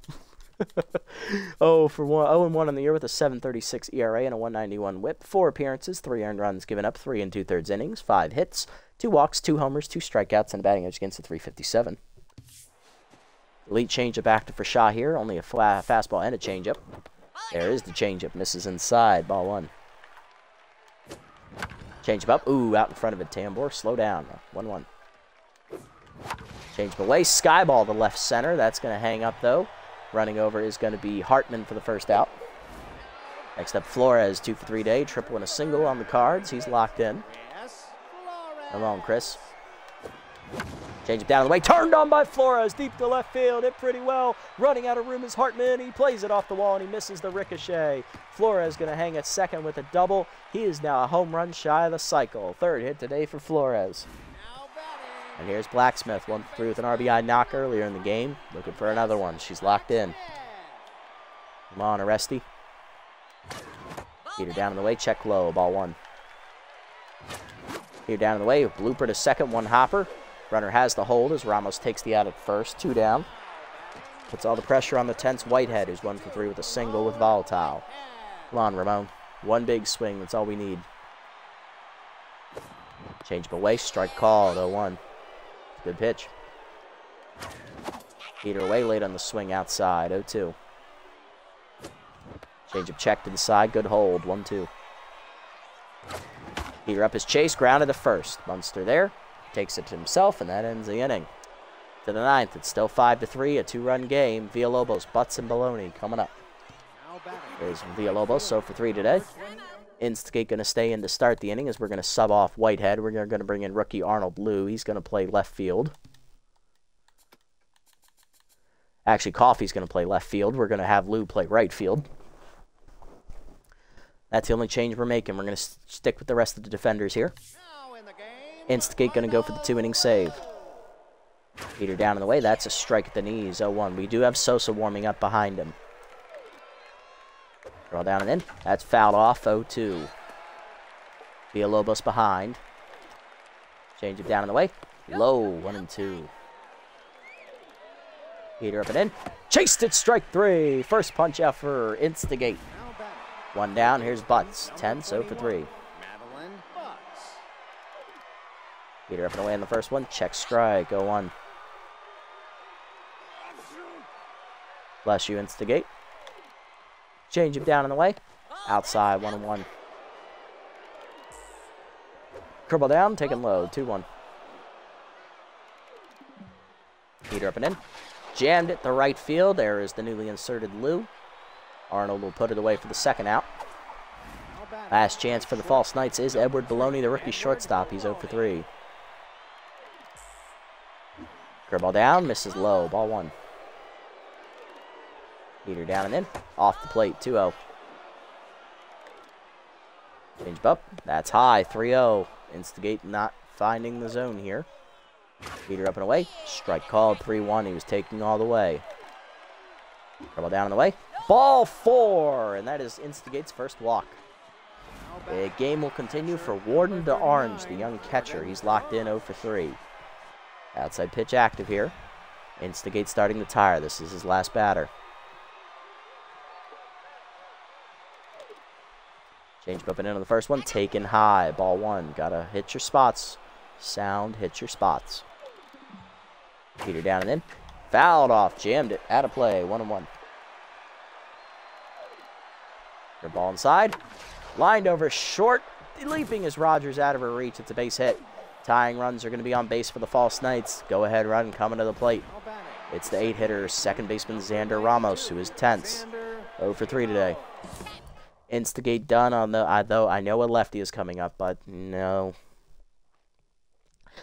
oh for one, 0 and 1 on the year with a 7.36 ERA and a 191 WHIP. Four appearances, three earned runs given up, three and two thirds innings, five hits, two walks, two homers, two strikeouts, and a batting average against the 357. Elite changeup active for Shaw here. Only a fastball and a changeup. There is the changeup. Misses inside. Ball one. Changeup up. Ooh, out in front of it. Tambor. Slow down. 1 1. Changeup away. Skyball to left center. That's going to hang up, though. Running over is going to be Hartman for the first out. Next up, Flores. Two for three day. Triple and a single on the cards. He's locked in. Come on, Chris. Change it down the way. Turned on by Flores. Deep to left field. Hit pretty well. Running out of room is Hartman. He plays it off the wall and he misses the ricochet. Flores going to hang at second with a double. He is now a home run shy of the cycle. Third hit today for Flores. And here's Blacksmith. One through with an RBI knock earlier in the game. Looking for another one. She's locked in. Come on, Aresti. Heater down in the way. Check low. Ball one. Here down in the way. Blooper to second. One hopper. Runner has the hold as Ramos takes the out at first. Two down. Puts all the pressure on the tense Whitehead, who's one for three with a single with Volatile. Come on, Ramon. One big swing. That's all we need. Change away. Strike call. 0-1. Good pitch. Heater away late on the swing outside. 0-2. Change of check to the side. Good hold. 1-2. Heater up his chase. Grounded to first. Munster there takes it to himself, and that ends the inning. To the ninth, it's still 5 to 3, a two run game. Villalobos, Butts, and Baloney coming up. There's Villalobos, so for three today. Instigate going to stay in to start the inning as we're going to sub off Whitehead. We're going to bring in rookie Arnold Blue. He's going to play left field. Actually, Coffee's going to play left field. We're going to have Lou play right field. That's the only change we're making. We're going to stick with the rest of the defenders here. Instigate going to go for the two inning save. Heater down in the way. That's a strike at the knees. 0-1. We do have Sosa warming up behind him. Draw down and in. That's fouled off. 0-2. Villalobos behind. Change it down in the way. Low. 1 and 2. Heater up and in. Chased it. Strike three. First punch out for Instigate. One down. Here's Butts. 10 so for 3. Madeline Butts. Heater up and away in the first one. Check strike. Go on. Bless you, instigate. Change him down in the way. Outside, one and one. Curveball down, taking low, 2 1. Heater up and in. Jammed it the right field. There is the newly inserted Lou. Arnold will put it away for the second out. Last chance for the False Knights is Edward Baloney, the rookie shortstop. He's 0 for 3. Curveball down, misses low. Ball one. Heater down and in. Off the plate, 2-0. Change up. That's high, 3-0. Instigate not finding the zone here. Heater up and away. Strike called, 3-1. He was taking all the way. Curveball down and away. Ball four, and that is Instigate's first walk. The game will continue for Warden to Orange, the young catcher. He's locked in 0 for 3. Outside pitch active here. Instigate starting to tire. This is his last batter. Change up and in on the first one. Taken high. Ball one. Gotta hit your spots. Sound, hit your spots. Heater down and in. Fouled off. Jammed it. Out of play. One and one. Ball inside. Lined over short. Leaping as Rogers out of her reach. It's a base hit. Tying runs are going to be on base for the False Knights. Go ahead run coming to the plate. It's the eight hitter, second baseman Xander Ramos, who is tense. 0 for 3 today. Instigate done on the, uh, though I know a lefty is coming up, but no.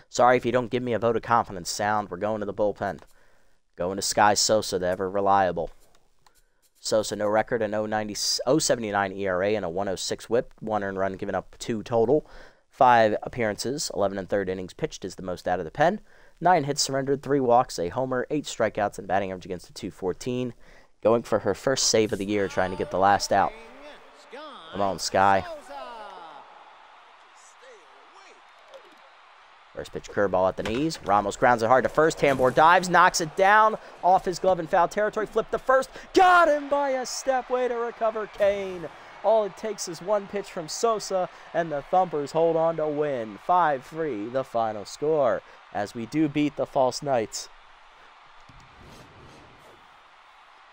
Sorry if you don't give me a vote of confidence. Sound, we're going to the bullpen. Going to Sky Sosa, the ever reliable. Sosa, no record, an 090, 079 ERA and a 106 whip. One earned run given up, two total. Five appearances, 11 and third innings pitched is the most out of the pen. Nine hits surrendered, three walks, a homer, eight strikeouts, and batting average against a 214. Going for her first save of the year, trying to get the last out. Come on, Sky. First pitch curveball at the knees. Ramos grounds it hard to first. Tambor dives, knocks it down off his glove in foul territory. Flip the first. Got him by a step. Way to recover Kane. All it takes is one pitch from Sosa, and the Thumpers hold on to win. 5 3, the final score, as we do beat the False Knights.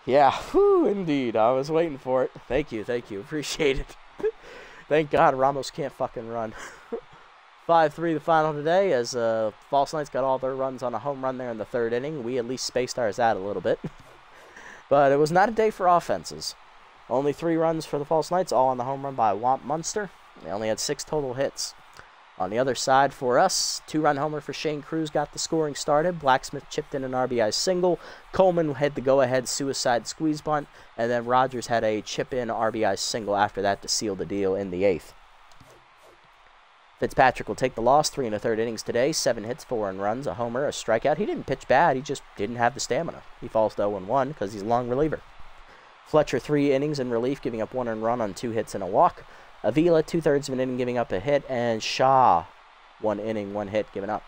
Yeah, indeed. I was waiting for it. Thank you, thank you. Appreciate it. thank God Ramos can't fucking run. 5 3 the final today, as uh, False Knights got all their runs on a home run there in the third inning. We at least spaced ours out a little bit. but it was not a day for offenses. Only three runs for the False Knights, all on the home run by Wamp Munster. They only had six total hits. On the other side for us, two-run homer for Shane Cruz got the scoring started. Blacksmith chipped in an RBI single. Coleman had the go-ahead suicide squeeze bunt, and then Rogers had a chip-in RBI single after that to seal the deal in the eighth. Fitzpatrick will take the loss, three and a third innings today, seven hits, four and runs, a homer, a strikeout. He didn't pitch bad, he just didn't have the stamina. He falls to 0-1 because he's a long reliever. Fletcher, three innings in relief, giving up one and run on two hits and a walk. Avila, two thirds of an inning, giving up a hit. And Shaw, one inning, one hit, given up.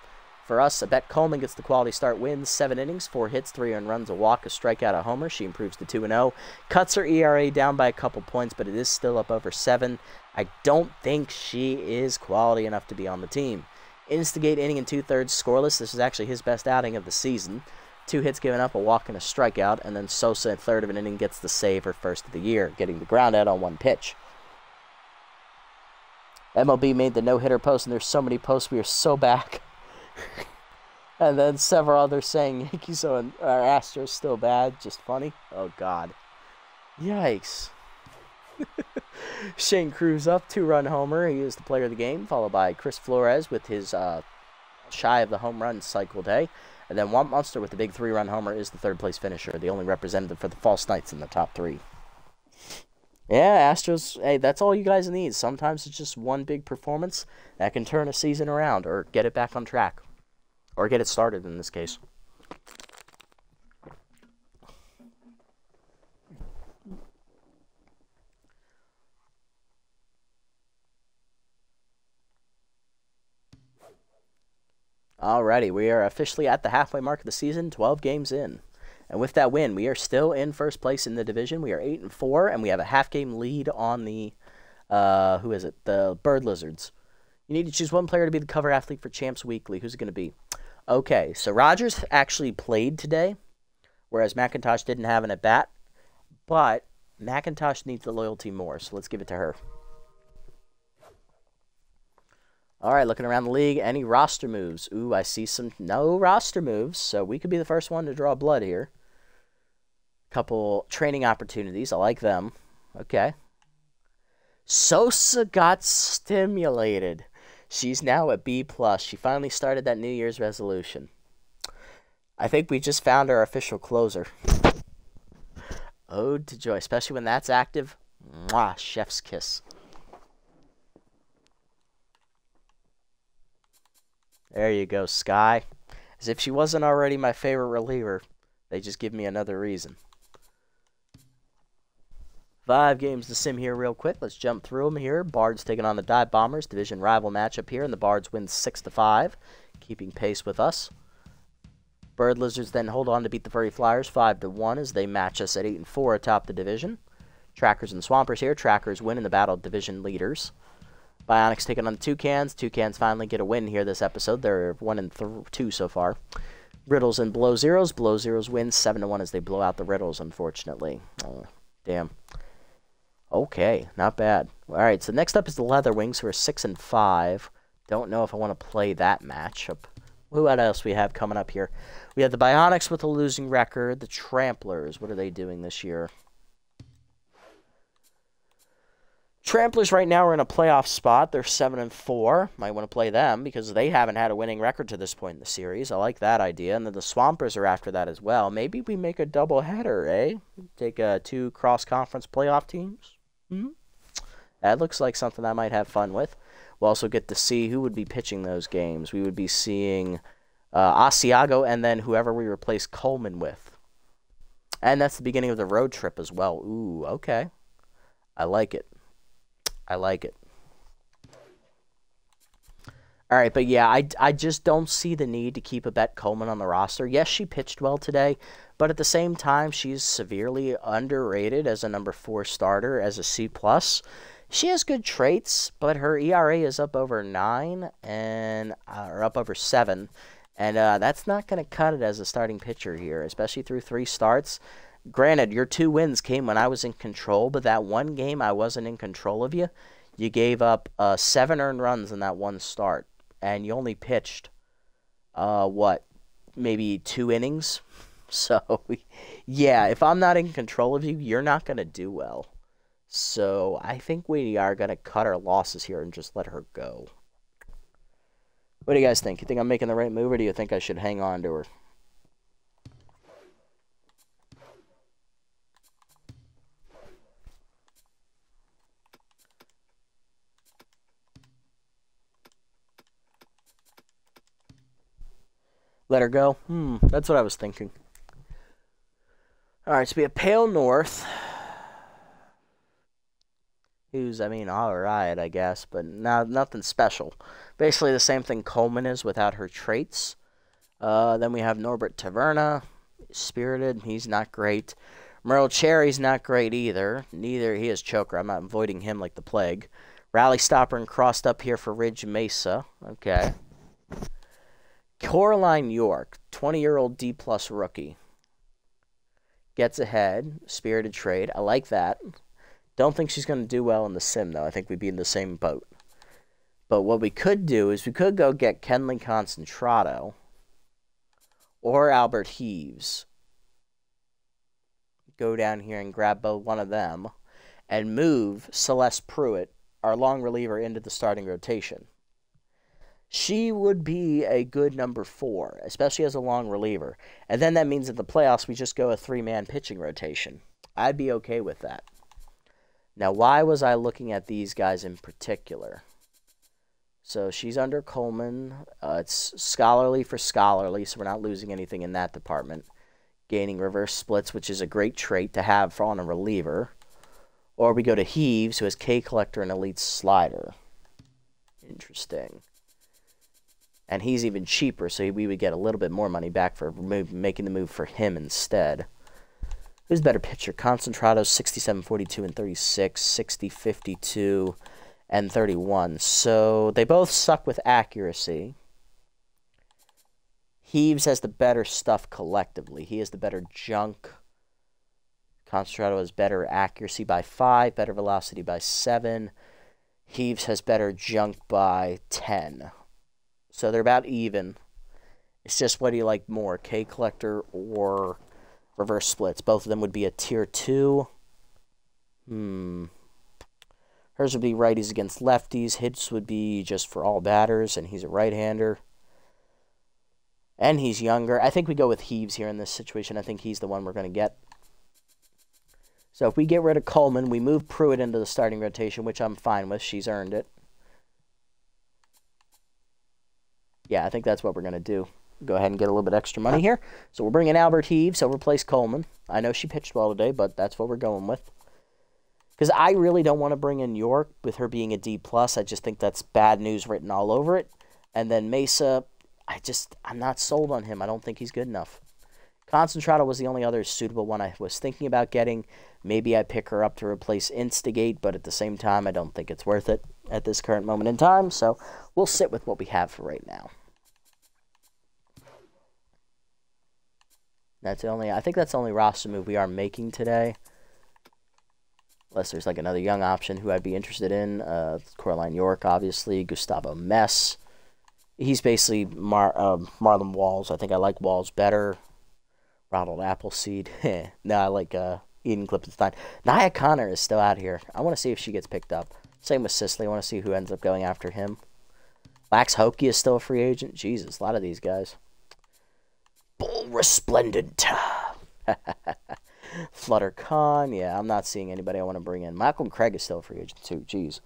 For us, Abette Coleman gets the quality start, wins seven innings, four hits, three earned runs, a walk, a strikeout, a homer. She improves to 2 0. Cuts her ERA down by a couple points, but it is still up over seven. I don't think she is quality enough to be on the team. Instigate inning and two thirds scoreless. This is actually his best outing of the season. Two hits given up, a walk and a strikeout, and then Sosa in third of an inning gets the save her first of the year, getting the ground out on one pitch. MLB made the no-hitter post, and there's so many posts. We are so back. and then several others saying Yankees or Astros still bad. Just funny. Oh God. Yikes. Shane Cruz up, two-run homer. He is the player of the game, followed by Chris Flores with his uh, shy of the home run cycle day. And then Wamp Munster with the big three run homer is the third place finisher, the only representative for the False Knights in the top three. Yeah, Astros, hey, that's all you guys need. Sometimes it's just one big performance that can turn a season around or get it back on track. Or get it started in this case. Alrighty, we are officially at the halfway mark of the season, 12 games in. And with that win, we are still in first place in the division. We are 8 and 4, and we have a half game lead on the, uh, who is it? The Bird Lizards. You need to choose one player to be the cover athlete for Champs Weekly. Who's it going to be? Okay, so Rogers actually played today, whereas McIntosh didn't have an at bat. But McIntosh needs the loyalty more, so let's give it to her. All right, looking around the league, any roster moves? Ooh, I see some no roster moves, so we could be the first one to draw blood here. Couple training opportunities, I like them. Okay. Sosa got stimulated. She's now at B plus. She finally started that New Year's resolution. I think we just found our official closer. Ode to joy, especially when that's active. Mwah, chef's kiss. There you go, Sky. As if she wasn't already my favorite reliever, they just give me another reason. Five games to sim here, real quick. Let's jump through them here. Bards taking on the Dive Bombers, division rival matchup here, and the Bards win six to five, keeping pace with us. Bird Lizards then hold on to beat the Furry Flyers five to one as they match us at eight and four atop the division. Trackers and Swampers here. Trackers win in the battle division leaders. Bionics taking on the Toucans. Toucans finally get a win here this episode. They're one and two so far. Riddles and Blow Zeros. Blow Zeros win seven to one as they blow out the Riddles. Unfortunately, oh, damn. Okay, not bad. All right, so next up is the Leather Wings, who are six and five. Don't know if I want to play that matchup. Who else we have coming up here? We have the Bionics with a losing record. The Tramplers. What are they doing this year? Tramplers right now are in a playoff spot. They're seven and four. Might want to play them because they haven't had a winning record to this point in the series. I like that idea. And then the Swampers are after that as well. Maybe we make a double header, eh? Take uh, two cross conference playoff teams. Hmm? That looks like something I might have fun with. We'll also get to see who would be pitching those games. We would be seeing uh, Asiago and then whoever we replace Coleman with. And that's the beginning of the road trip as well. Ooh, okay. I like it. I like it. All right, but yeah, I, I just don't see the need to keep Abette Coleman on the roster. Yes, she pitched well today, but at the same time, she's severely underrated as a number four starter, as a C plus. She has good traits, but her ERA is up over nine and uh, or up over seven, and uh, that's not going to cut it as a starting pitcher here, especially through three starts. Granted, your two wins came when I was in control, but that one game I wasn't in control of you. You gave up uh, seven earned runs in that one start, and you only pitched, uh, what, maybe two innings? So, yeah, if I'm not in control of you, you're not going to do well. So, I think we are going to cut our losses here and just let her go. What do you guys think? You think I'm making the right move, or do you think I should hang on to her? Let her go? Hmm, that's what I was thinking. Alright, so we have Pale North. Who's, I mean, alright, I guess, but not, nothing special. Basically the same thing Coleman is without her traits. Uh, then we have Norbert Taverna. Spirited, he's not great. Merle Cherry's not great either. Neither, he is Choker. I'm not avoiding him like the plague. Rally Stopper and crossed up here for Ridge Mesa. Okay. Coraline York, 20 year old D plus rookie. Gets ahead, spirited trade. I like that. Don't think she's going to do well in the sim, though. I think we'd be in the same boat. But what we could do is we could go get Kenley Concentrado or Albert Heaves. Go down here and grab one of them and move Celeste Pruitt, our long reliever, into the starting rotation she would be a good number four, especially as a long reliever. And then that means that the playoffs, we just go a three man pitching rotation. I'd be okay with that. Now, why was I looking at these guys in particular? So she's under Coleman. Uh, it's scholarly for scholarly, so we're not losing anything in that department. Gaining reverse splits, which is a great trait to have for on a reliever. Or we go to Heaves, who has K Collector and Elite Slider. Interesting and he's even cheaper, so we would get a little bit more money back for move, making the move for him instead. Who's better pitcher? Concentrado 67 42 and 36, 60 52 and 31. So they both suck with accuracy. Heaves has the better stuff collectively. He has the better junk. Concentrado has better accuracy by 5, better velocity by 7. Heaves has better junk by 10. So they're about even. It's just what do you like more, K Collector or Reverse Splits? Both of them would be a tier 2. Hmm. Hers would be righties against lefties. Hits would be just for all batters, and he's a right-hander. And he's younger. I think we go with Heaves here in this situation. I think he's the one we're going to get. So if we get rid of Coleman, we move Pruitt into the starting rotation, which I'm fine with. She's earned it. Yeah, I think that's what we're going to do. Go ahead and get a little bit extra money here. So we're bringing Albert Heaves. So replace Coleman. I know she pitched well today, but that's what we're going with. because I really don't want to bring in York with her being a D plus. I just think that's bad news written all over it. And then Mesa, I just I'm not sold on him. I don't think he's good enough. Concentrado was the only other suitable one I was thinking about getting. Maybe I pick her up to replace Instigate, but at the same time, I don't think it's worth it at this current moment in time. So we'll sit with what we have for right now. That's the only. I think that's the only roster move we are making today. Unless there's like another young option who I'd be interested in. Uh, Coraline York, obviously. Gustavo Mess. He's basically Mar- uh, Marlon Walls. I think I like Walls better. Ronald Appleseed. no, I like uh, Eden Klippenstein. Nia Connor is still out here. I want to see if she gets picked up. Same with Sisley. I want to see who ends up going after him. Max Hokie is still a free agent. Jesus, a lot of these guys. Bull Resplendent. Flutter Khan. Yeah, I'm not seeing anybody I want to bring in. Malcolm Craig is still a free agent, too. Jeez.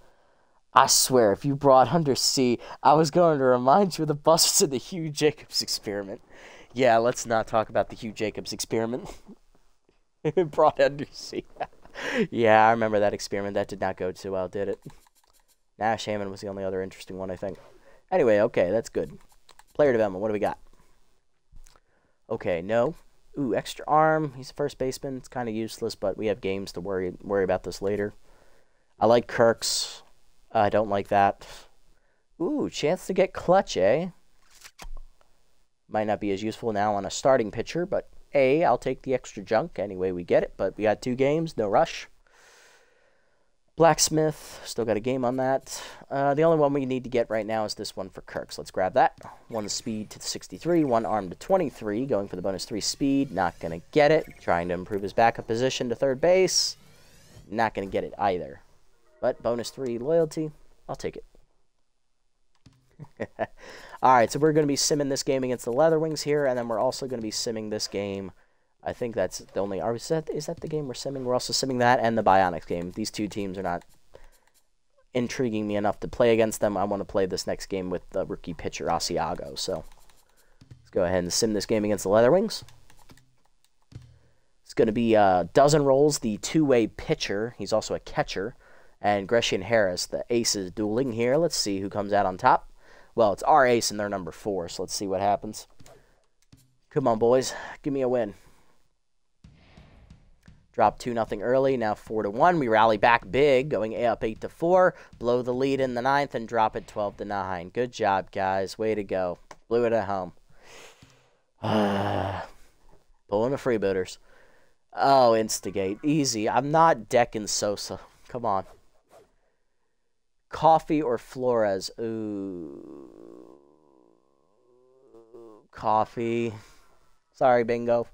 I swear, if you brought Under C, I was going to remind you of the busts of the Hugh Jacobs experiment. Yeah, let's not talk about the Hugh Jacobs experiment. brought Under C. yeah, I remember that experiment. That did not go too well, did it? Nash Hammond was the only other interesting one, I think. Anyway, okay, that's good. Player development, what do we got? Okay, no. Ooh, extra arm. He's a first baseman. It's kind of useless, but we have games to worry worry about this later. I like Kirk's. I don't like that. Ooh, chance to get clutch, eh? Might not be as useful now on a starting pitcher, but A, I'll take the extra junk anyway we get it. But we got two games, no rush. Blacksmith, still got a game on that. Uh, the only one we need to get right now is this one for Kirks. Let's grab that. One speed to 63, one arm to 23, going for the bonus 3 speed. Not going to get it. Trying to improve his backup position to third base. Not going to get it either. But bonus 3 loyalty, I'll take it. Alright, so we're going to be simming this game against the Leatherwings here, and then we're also going to be simming this game I think that's the only. Are is that is that the game we're simming? We're also simming that and the Bionics game. These two teams are not intriguing me enough to play against them. I want to play this next game with the rookie pitcher Asiago. So let's go ahead and sim this game against the Leatherwings. It's going to be a dozen rolls, the two-way pitcher. He's also a catcher, and Gresham Harris, the aces, dueling here. Let's see who comes out on top. Well, it's our ace and they're number four, so let's see what happens. Come on, boys, give me a win. Drop 2 nothing early, now 4 to 1. We rally back big, going up 8 to 4. Blow the lead in the ninth and drop it 12 to 9. Good job, guys. Way to go. Blew it at home. Pulling the freebooters. Oh, instigate. Easy. I'm not decking Sosa. Come on. Coffee or Flores? Ooh. Coffee. Sorry, bingo.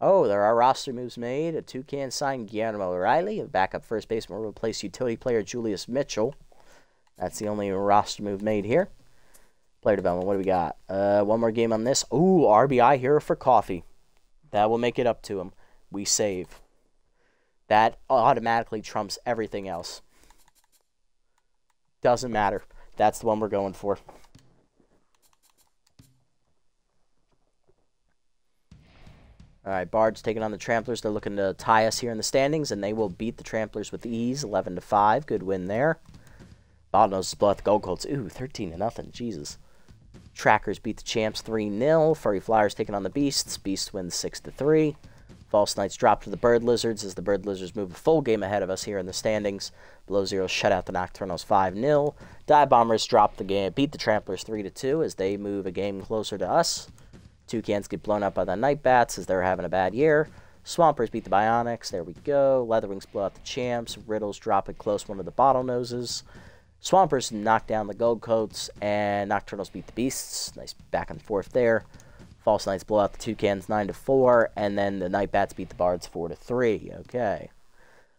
Oh, there are roster moves made. A Toucan signed Guillermo O'Reilly. A backup first baseman will replace utility player Julius Mitchell. That's the only roster move made here. Player development, what do we got? Uh, one more game on this. Ooh, RBI here for Coffee. That will make it up to him. We save. That automatically trumps everything else. Doesn't matter. That's the one we're going for. All right, Bard's taking on the Tramplers. They're looking to tie us here in the standings, and they will beat the Tramplers with ease, 11 to 5. Good win there. Bottlenose blow the Gold Colts. Ooh, 13 to nothing. Jesus. Trackers beat the Champs 3 0. Furry Flyers taking on the Beasts. Beasts win 6 to 3. False Knights drop to the Bird Lizards as the Bird Lizards move a full game ahead of us here in the standings. Below Zero shut out the Nocturnals 5 0. Dive Bombers drop the game, beat the Tramplers 3 2 as they move a game closer to us. Toucans get blown up by the Night Bats as they're having a bad year. Swampers beat the Bionics. There we go. Leatherwings blow out the Champs. Riddles drop it close one of the Bottlenoses. Swampers knock down the Gold Coats. And Nocturnals beat the Beasts. Nice back and forth there. False Knights blow out the Toucans 9 to 4. And then the Night Bats beat the Bards 4 to 3. Okay.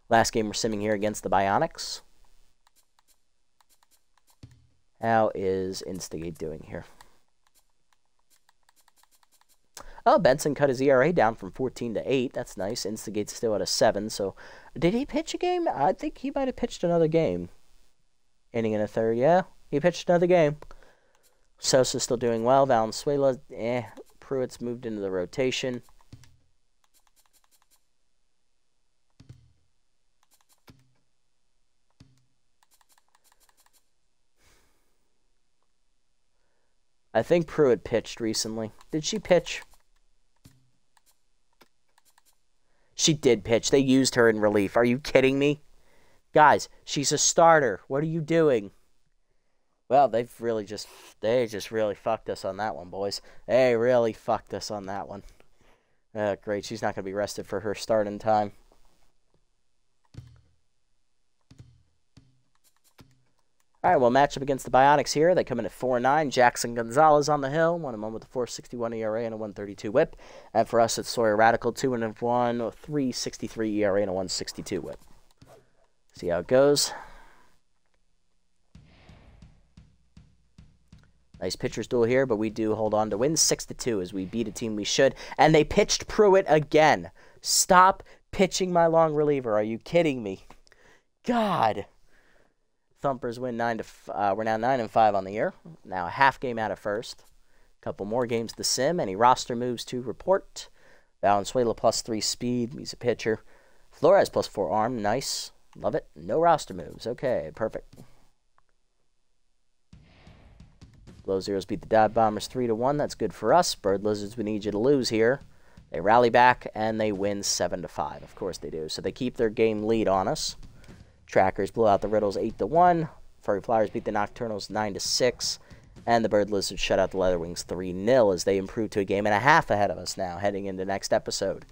Last game we're simming here against the Bionics. How is Instigate doing here? Oh, Benson cut his ERA down from 14 to 8. That's nice. Instigates still at a 7. So, did he pitch a game? I think he might have pitched another game. Inning in a third. Yeah, he pitched another game. Sosa's still doing well. Valenzuela, eh. Pruitt's moved into the rotation. I think Pruitt pitched recently. Did she pitch? She did pitch. They used her in relief. Are you kidding me? Guys, she's a starter. What are you doing? Well, they've really just they just really fucked us on that one, boys. They really fucked us on that one. Uh, great, she's not going to be rested for her starting time. All right, well, matchup against the Bionics here. They come in at 4 9. Jackson Gonzalez on the hill, one of them with a 461 ERA and a 132 whip. And for us, it's Sawyer Radical, 2 and 1, 363 ERA and a 162 whip. See how it goes. Nice pitcher's duel here, but we do hold on to win 6 to 2 as we beat a team we should. And they pitched Pruitt again. Stop pitching my long reliever. Are you kidding me? God. Thumpers win nine to. Uh, we're now nine and five on the year. Now a half game out of first. A couple more games to sim. Any roster moves to report? Valenzuela plus three speed. He's a pitcher. Flores plus four arm. Nice. Love it. No roster moves. Okay, perfect. Blow Zeros beat the Dive Bombers 3 to 1. That's good for us. Bird Lizards, we need you to lose here. They rally back and they win 7 to 5. Of course they do. So they keep their game lead on us. Trackers blow out the Riddles 8 to 1. Furry Flyers beat the Nocturnals 9 to 6. And the Bird Lizards shut out the Leatherwings 3 0 as they improve to a game and a half ahead of us now, heading into next episode.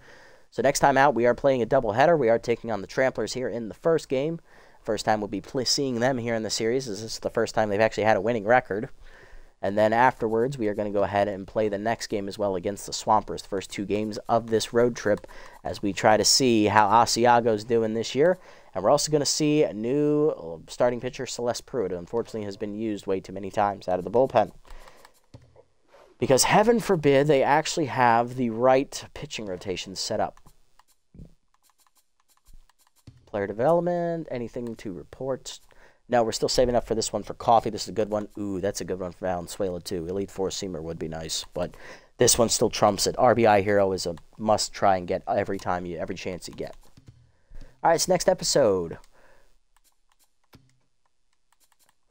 So next time out, we are playing a doubleheader. We are taking on the Tramplers here in the first game. First time we'll be seeing them here in the series. As this is the first time they've actually had a winning record. And then afterwards, we are going to go ahead and play the next game as well against the Swampers, the first two games of this road trip, as we try to see how Asiago's doing this year. And we're also going to see a new uh, starting pitcher, Celeste Pruitt, who unfortunately has been used way too many times out of the bullpen. Because heaven forbid they actually have the right pitching rotation set up. Player development, anything to report? No, we're still saving up for this one for coffee. This is a good one. Ooh, that's a good one for Valenzuela, too. Elite Four Seamer would be nice, but this one still trumps it. RBI Hero is a must try and get every time you, every chance you get. All right, so next episode.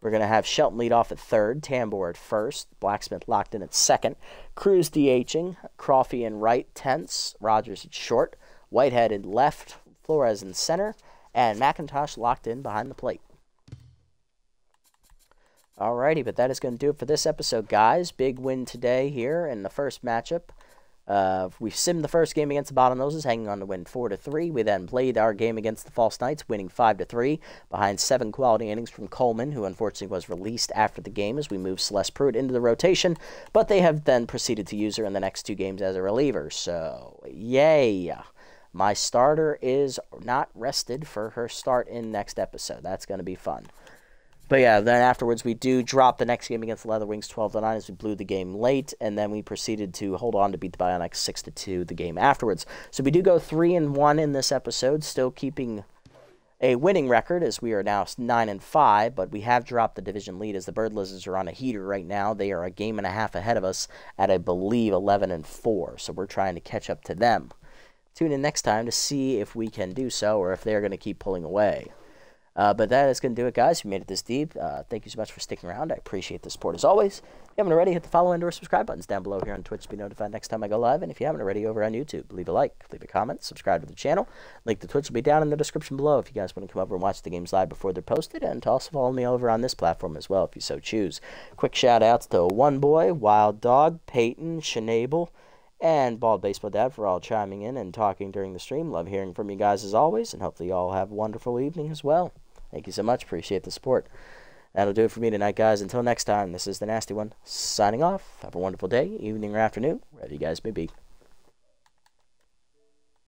We're going to have Shelton lead off at third, Tambor at first, Blacksmith locked in at second, Cruz DHing, Crawfie in right, tense, Rogers at short, Whitehead in left, Flores in center, and McIntosh locked in behind the plate. Alrighty, but that is going to do it for this episode, guys. Big win today here in the first matchup. Uh, we simmed the first game against the Bottlenoses, hanging on to win four to three. We then played our game against the False Knights, winning five to three, behind seven quality innings from Coleman, who unfortunately was released after the game as we moved Celeste Pruitt into the rotation. But they have then proceeded to use her in the next two games as a reliever. So, yay! My starter is not rested for her start in next episode. That's going to be fun. But yeah, then afterwards we do drop the next game against the Leatherwings 12 to 9 as we blew the game late, and then we proceeded to hold on to beat the Bionics 6 to 2 the game afterwards. So we do go 3 and 1 in this episode, still keeping a winning record as we are now 9 and 5, but we have dropped the division lead as the Bird Lizards are on a heater right now. They are a game and a half ahead of us at I believe 11 and 4, so we're trying to catch up to them. Tune in next time to see if we can do so or if they're going to keep pulling away. Uh, but that is going to do it, guys. We made it this deep, uh, thank you so much for sticking around. I appreciate the support as always. If you haven't already, hit the follow and or subscribe buttons down below here on Twitch to be notified next time I go live. And if you haven't already over on YouTube, leave a like, leave a comment, subscribe to the channel. Link to Twitch will be down in the description below if you guys want to come over and watch the games live before they're posted. And also follow me over on this platform as well if you so choose. Quick shout outs to One Boy, Wild Dog, Peyton, Shanable and Bald Baseball Dad for all chiming in and talking during the stream. Love hearing from you guys as always, and hopefully you all have a wonderful evening as well. Thank you so much. Appreciate the support. That'll do it for me tonight, guys. Until next time, this is the Nasty One signing off. Have a wonderful day, evening, or afternoon, wherever you guys may be.